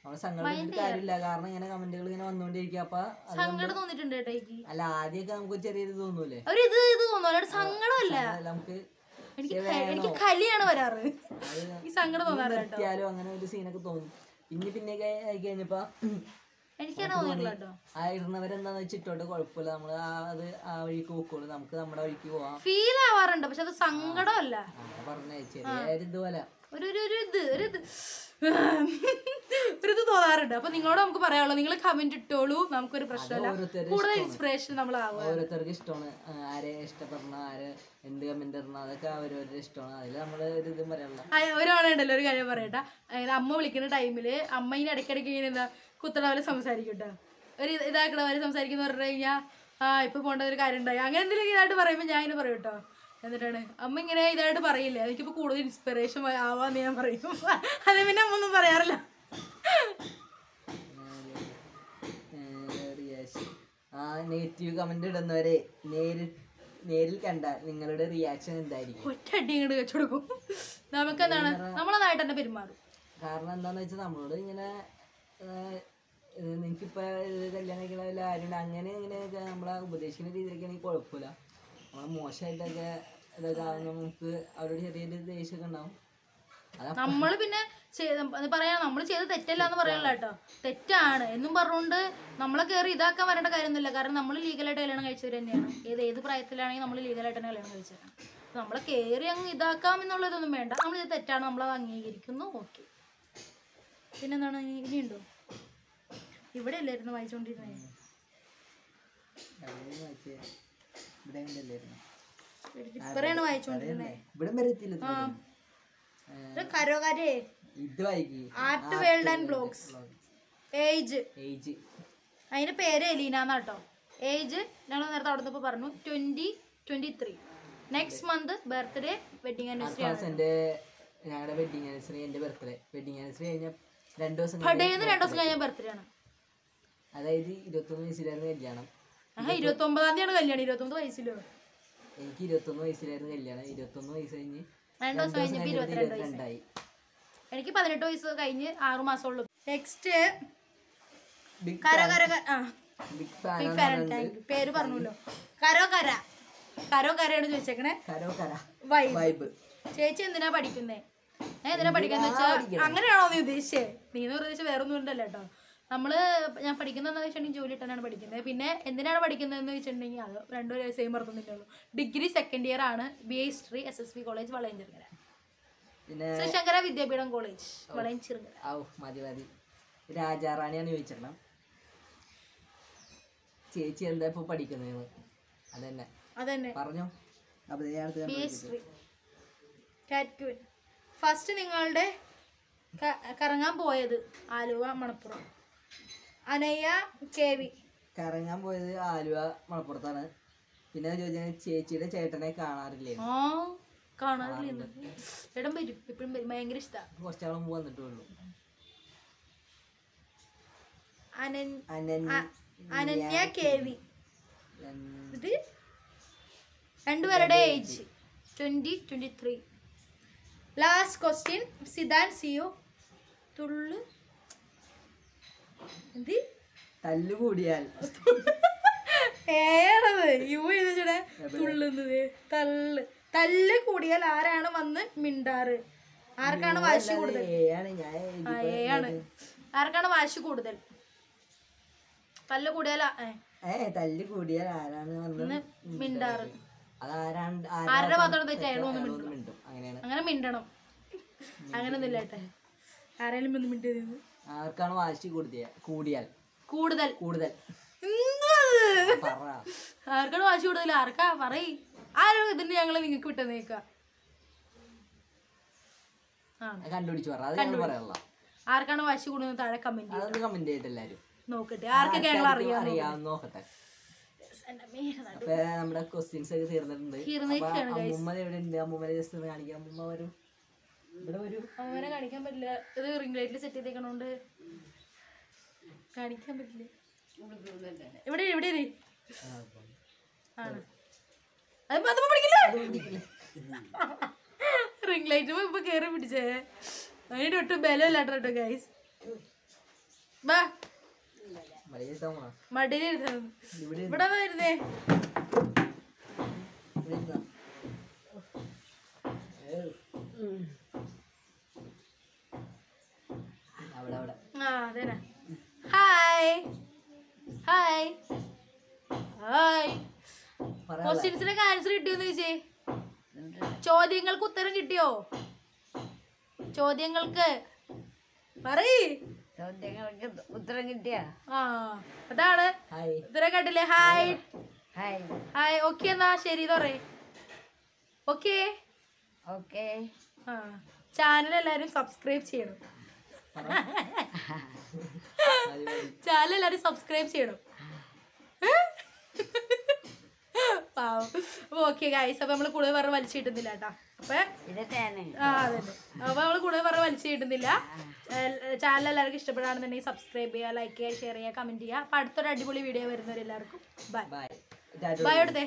നമ്മളെ സങ്കടം തോന്നിട്ടുണ്ട് കാര്യമില്ല. കാരണം ഇങ്ങനെ കമന്റുകൾ ഇങ്ങനെ അപ്പൊ സങ്കടം തോന്നിയിട്ടുണ്ട് കേട്ടോ അല്ല ആദ്യമൊക്കെ നമുക്ക് ചെറിയൊരു ഇത് തോന്നൂലേ ഒരു ഇത് ഇത് തോന്നുന്നു സങ്കടമല്ല നമുക്ക് എനിക്ക് എനിക്ക് കലിയാണ് വരാറ്. ഈ സങ്കടം തോന്നാറ് കേട്ടോ. അങ്ങനെ ഒരു സീനൊക്കെ തോന്നും. പിന്നെ പിന്നെ കഴിഞ്ഞപ്പോ എനിക്കാണ് തോന്നിയിട്ടുള്ളത് കേട്ടോ. ആ ഇടുന്നവരെന്താന്ന് വെച്ചിട്ടോട്ട് കുഴപ്പമില്ല. നമ്മൾ അത് ആ വഴിക്ക് പോക്കോളൂ. നമുക്ക് നമ്മുടെ വഴിക്ക് പോവാം. ഫീൽ ആവാറുണ്ട് പക്ഷെ അത് സങ്കടമല്ല. പറഞ്ഞേ. ചെറിയ ഇതുപോലെ. ഒരു ഒരു ഇത് ഒരു ഇത്. ഒരു ഇത് തോന്നാറുണ്ട്. അപ്പൊ നിങ്ങളോട് നമുക്ക് പറയാനുള്ളൂ നിങ്ങൾ കമന്റ് ഇട്ടോളൂ. നമുക്കൊരു പ്രശ്നമല്ല. കൂടുതൽ ഇൻസ്പിറേഷൻ നമ്മൾ ആവുക. ഓരോരുത്തർക്ക് ഇഷ്ടമാണ്. ആരെ ഇഷ്ടപ്പെടണം ആര് എന്ത് കമന്റ് ഇടണം അതൊക്കെ അവരവരുടെ ഇഷ്ടമാണ്. അതിൽ നമ്മൾ ഒരു ഇതും പറയാനുള്ള ഒരാളുണ്ടല്ലോ ഒരു കാര്യം പറയട്ടെ. അതായത് അമ്മ വിളിക്കുന്ന ടൈമിൽ അമ്മ ഇങ്ങനെ ഇടയ്ക്കിടയ്ക്ക് ഇങ്ങനെ എന്താ കുത്തണ പോലെ സംസാരിക്കും കേട്ടോ ഒരു ഇത് ഇതാക്കണ പോലെ സംസാരിക്കുന്ന പറഞ്ഞു കഴിഞ്ഞാൽ ആ ഇപ്പൊ പോകേണ്ട ഒരു കാര്യം ഉണ്ടായി. അങ്ങനെ എന്തെങ്കിലും ഇതായിട്ട് പറയുമ്പോൾ ഞാൻ ഇങ്ങനെ പറയും കേട്ടോ എന്നിട്ടാണ്. അമ്മ ഇങ്ങനെ ഇതായിട്ട് പറയില്ല? എനിക്കിപ്പോൾ കൂടുതൽ ഇൻസ്പിറേഷൻ ആവാന്ന് ഞാൻ പറയും. അത് പിന്നെ അമ്മ ഒന്നും പറയാറില്ല. ആ നെഗറ്റീവ് കമന്റ് ഇടുന്നവരെ നേരിൽ നേരിൽ കണ്ടാൽ നിങ്ങളുടെ റിയാക്ഷൻ എന്തായിരിക്കും? ഒറ്റ അടി ഇങ്ങോട്ട് വെച്ചു കൊടുക്കും. നമുക്ക് എന്താണ് നമ്മളതായിട്ട് തന്നെ പെരുമാറും. കാരണം എന്താന്ന് വെച്ചാൽ നമ്മളോട് ഇങ്ങനെ നിനക്കിപ്പോ കല്യാണം കഴിക്കണ ആരും അങ്ങനെ ഇങ്ങനെ നമ്മളെ ഉപദേശിക്കുന്ന രീതിയിലൊക്കെ ആണെങ്കിൽ കുഴപ്പമില്ല. നമ്മളെ മോശമായിട്ടൊക്കെ ഇതൊക്കെ ആകുമ്പോൾ നമുക്ക് അവരോട് ചെറിയൊരു ദേഷ്യമൊക്കെ ഉണ്ടാവും. അതാ നമ്മൾ പിന്നെ പറയാ നമ്മൾ ചെയ്ത് തെറ്റല്ല എന്ന് പറയല്ല കേട്ടോ. തെറ്റാണ്. എന്നും പറഞ്ഞുകൊണ്ട് നമ്മളെ കയറി ഇതാക്കാൻ വരേണ്ട കാര്യമൊന്നുമില്ല. കാരണം നമ്മൾ ലീഗലായിട്ട് കല്യാണം കഴിച്ചവർ തന്നെയാണ്. ഏത് ഏത് പ്രായത്തിലാണെങ്കിൽ നമ്മൾ ലീഗലായിട്ട് തന്നെ കല്യാണം കഴിച്ചവരാണ് നമ്മളെ കയറി അങ്ങ് ഇതാക്കാം എന്നുള്ളതൊന്നും വേണ്ട. നമ്മൾ ഇത് തെറ്റാണ്. നമ്മളത് അംഗീകരിക്കുന്നു. ഓക്കെ. പിന്നെന്താണ്? ഇനി- ഇനിയുണ്ടോ ഇവിടെ അല്ലായിരുന്നു വായിച്ചുകൊണ്ടിരുന്നത്. ഇവിടെ ഇവിടെ വരെ എത്തിയില്ല. ഇത് വായിക്കി art world and blogs age age അതിന്റെ പേര് എലീന എന്നാട്ടോ ഏജ് ഞങ്ങൾ നേരത്തെ അവിടെ നിന്ന് പറഞ്ഞു. Twenty twenty three next month birthday wedding anniversary ആണ്. എന്റെ ഞങ്ങളുടെ വെഡിങ് ആനിവേഴ്സറി എന്റെ ബർത്ത്ഡേ വെഡിങ് ആനിവേഴ്സറി കഴിഞ്ഞ രണ്ടു ദിവസം രണ്ടു ദിവസം കഴിഞ്ഞ ബർത്ത്ഡേ ആണ്. അതായത് ഇരുപത്തൊന്ന് വയസ്സിലായിരുന്നു കല്യാണം. ഇരുപത്തി ഒമ്പതാം തീയതിയാണ് കല്യാണം ഇരുപത്തി ഒമ്പത് വയസ്സിലോ? എനിക്ക് ഇരുപത്തൊന്ന് വയസ്സിലായിരുന്നു കല്യാണം. ഇരുപത്തൊന്ന് വയസ്സ് കഴിഞ്ഞ് രണ്ടു ദിവസം കഴിഞ്ഞപ്പോ ഇരുപത്തിരണ്ട് വയസ്സ്. ഇരുപത്തിരണ്ടായി എനിക്ക് പതിനെട്ട് വയസ്സ് കഴിഞ്ഞ് ആറു മാസമുള്ളൂ. നെക്സ്റ്റ് കര കര ആ. ബിഗ് ഫാൻ പേര് പറഞ്ഞല്ലോ. കരോ കര. കരോ കരയാണ് ചോദിച്ചേക്കണേ. വൈബ് ചേച്ചി എന്തിനാ പഠിക്കുന്നേ? ഞാൻ എന്തിനാ പഠിക്കാന്ന് വെച്ചാ അങ്ങനെയാണോ നീ ഉദ്ദേശിച്ചേ? നീ എന്ന് വേറൊന്നും വേറെ ഉണ്ടല്ലോ കേട്ടോ. നമ്മൾ ഞാൻ പഠിക്കുന്നതെന്ന് വെച്ചിട്ടുണ്ടെങ്കിൽ ജോലി ഇട്ടാണ് പഠിക്കുന്നത്. പിന്നെ എന്തിനാണ് പഠിക്കുന്നതെന്ന് വെച്ചിട്ടുണ്ടെങ്കിൽ അത് രണ്ടും സെയിം അർത്ഥമൊന്നുമില്ലല്ലോ ഡിഗ്രി സെക്കൻഡ് ഇയർ ആണ് B A history S S B college Valayanchirangara Sreesankara Vidyapeetham college Valayanchirangara ഔ മതി മതി. രാജാറാണിയാണ് ചോദിച്ചിരണം ചേച്ചി എന്താ ഇപ്പൊ പഠിക്കുന്നത് അതന്നെ. അതന്നെ. പറഞ്ഞോ. അപ്പോൾ ദേ ബി എ ഹിസ്റ്ററി കാറ്റ്ക്യൂൻ ഫസ്റ്റ് നിങ്ങളുടെ കറങ്ങാൻ പോയത് ആലുവ മണപ്പുറം. അനയ്യ കെ വി കറങ്ങാൻ പോയത് ആലുവ മലപ്പുറത്താണ്. പിന്നെ ചോദിച്ചാൽ ചേച്ചിയുടെ ചേട്ടനെ കാണാറില്ലേ? ആ കാണാറില്ല? ചേട്ടൻ വരും. എപ്പോഴും വരും. ഭയങ്കര ഇഷ്ടമാണ് കുറച്ചാൾ മുമ്പ് വന്നിട്ടുള്ളൂ. അനൻ അനന്യ അനന്യ കെ വി ഉം, ഇത് രണ്ടുപേരുടെ age twenty twenty three last question Zidane സിയോ തുള്ളു. എന്ത്? തല്ല് കൂടിയാൽ. ഏടത് യു എഴുതിച്ചടെ തുള്ളുന്നത്. തള്ള്. തല്ല് കൂടിയാൽ ആരാണ് വന്ന് മിണ്ടാറ്? ആർക്കാണ് വാശി കൂടുതൽ? ഏയാണ് ആർക്കാണ് വാശി കൂടുതൽ? തല്ല് കൂടിയാൽ ഏ, തല്ല് കൂടിയാൽ ആരാണ് വന്ന് മിണ്ടാറ്. ആരുടെ പാത്രം ഒന്ന് മിണ്ടും. അങ്ങനെ മിണ്ടണം. അങ്ങനെ ഒന്നുമില്ല ആരെങ്കിലും ഒന്ന് മിണ്ടിയത് ആർക്കാണ് വാശി കൂടിയ? കൂടിയാൽ. കൂടുതൽ. കൂടുതൽ. പറ ആർക്കാണ് വാശി കൂടുതൽ? ആർക്കാ? പറയ്. ആരോ ഇതിന് ഞങ്ങൾ നിങ്ങൾക്ക് വിട്ടേക്ക കണ്ടുപിടിച്ച് പറ. അത് ഞങ്ങൾ പറയാനുള്ള. ആർക്കാണ് വാശി കൂടുന്നത് താഴെ കമന്റ് അതൊന്ന് കമന്റ് ചെയ്തിട്ട് എല്ലാരും. നോക്കട്ടെ. ആർക്കൊക്കെ ഞങ്ങൾ അറിയാം നോക്കട്ടെ. അപ്പൊ നമ്മുടെ ക്വസ്റ്റ്യൻസ് ഒക്കെ തീർന്നിട്ടുണ്ട്. അമ്മൂമ്മ എവിടെ ഉണ്ട് അമ്മൂമ്മനെ ജസ്റ്റ് കാണിക്കാം. അമ്മൂമ്മ വരും. അവനെ കാണിക്കാൻ പറ്റില്ല. ഇത് റിംഗ് ലൈറ്റിൽ സെറ്റ് ചെയ്തേക്കണോണ്ട് കാണിക്കാൻ പറ്റില്ല. ഇവിടെ ഇവിടെ. ആണ്. അതിപ്പോ അതിപ്പോ പിടിക്കില്ല? റിംഗ് ലൈറ്റ് ഇപ്പൊ കേറി പിടിച്ചേ. അതിന്റെ ഒട്ടും ബലമില്ല കേട്ടോ ഗൈസ് ബാ. മടിയിൽ ഇവിടെ ഇവിടെ വരുന്നേ ഇവിടെ ഇരുന്നോ? ഏയ്. അവിടെ അവിടെ ആ അതേനാ ഹായ് ഹായ് ഹായ് പറയാ ക്വസ്റ്റ്യൻസിനൊക്കെ ആൻസർ കിട്ടിയോന്ന് ചോദിച്ചേ ചോദ്യങ്ങൾക്ക് കിട്ടിയോ ചോദ്യങ്ങൾക്ക് പറയ്. ചോദ്യങ്ങൾക്ക് ഉത്തരം കിട്ടിയ? ആ അതാണ്. ഉത്തരം കേട്ടില്ലേ? ഹായ്. ഹായ്. ഹായ്. ഓക്കെ എന്നാ ശരി പറയേ. ഓക്കെ. ഓക്കെ. ആ ചാനൽ എല്ലാവരും സബ്സ്ക്രൈബ് ചെയ്യണം. ചാനൽ എല്ലാവരും സബ്സ്ക്രൈബ് ചെയ്യണം. പാവം. ഓക്കെ ഗൈസ് അപ്പൊ നമ്മൾ കൂടുതൽ പറഞ്ഞ് വലിച്ചു കിട്ടുന്നില്ല കേട്ടോ. അപ്പൊ ആ അതെ അപ്പൊ നമ്മൾ കൂടുതൽ പറഞ്ഞ് വലിച്ചു കിട്ടുന്നില്ല. ചാനൽ എല്ലാവർക്കും ഇഷ്ടപ്പെടാണെന്നുണ്ടെങ്കിൽ സബ്സ്ക്രൈബ് ചെയ്യുക ലൈക്ക് ചെയ്യുക ഷെയർ ചെയ്യുക കമന്റ് ചെയ്യുക. അപ്പൊ അടുത്തൊരു അടിപൊളി വീഡിയോ വരുന്നവരെല്ലാവർക്കും. ബൈ ബൈ ബൈ എടുത്തേ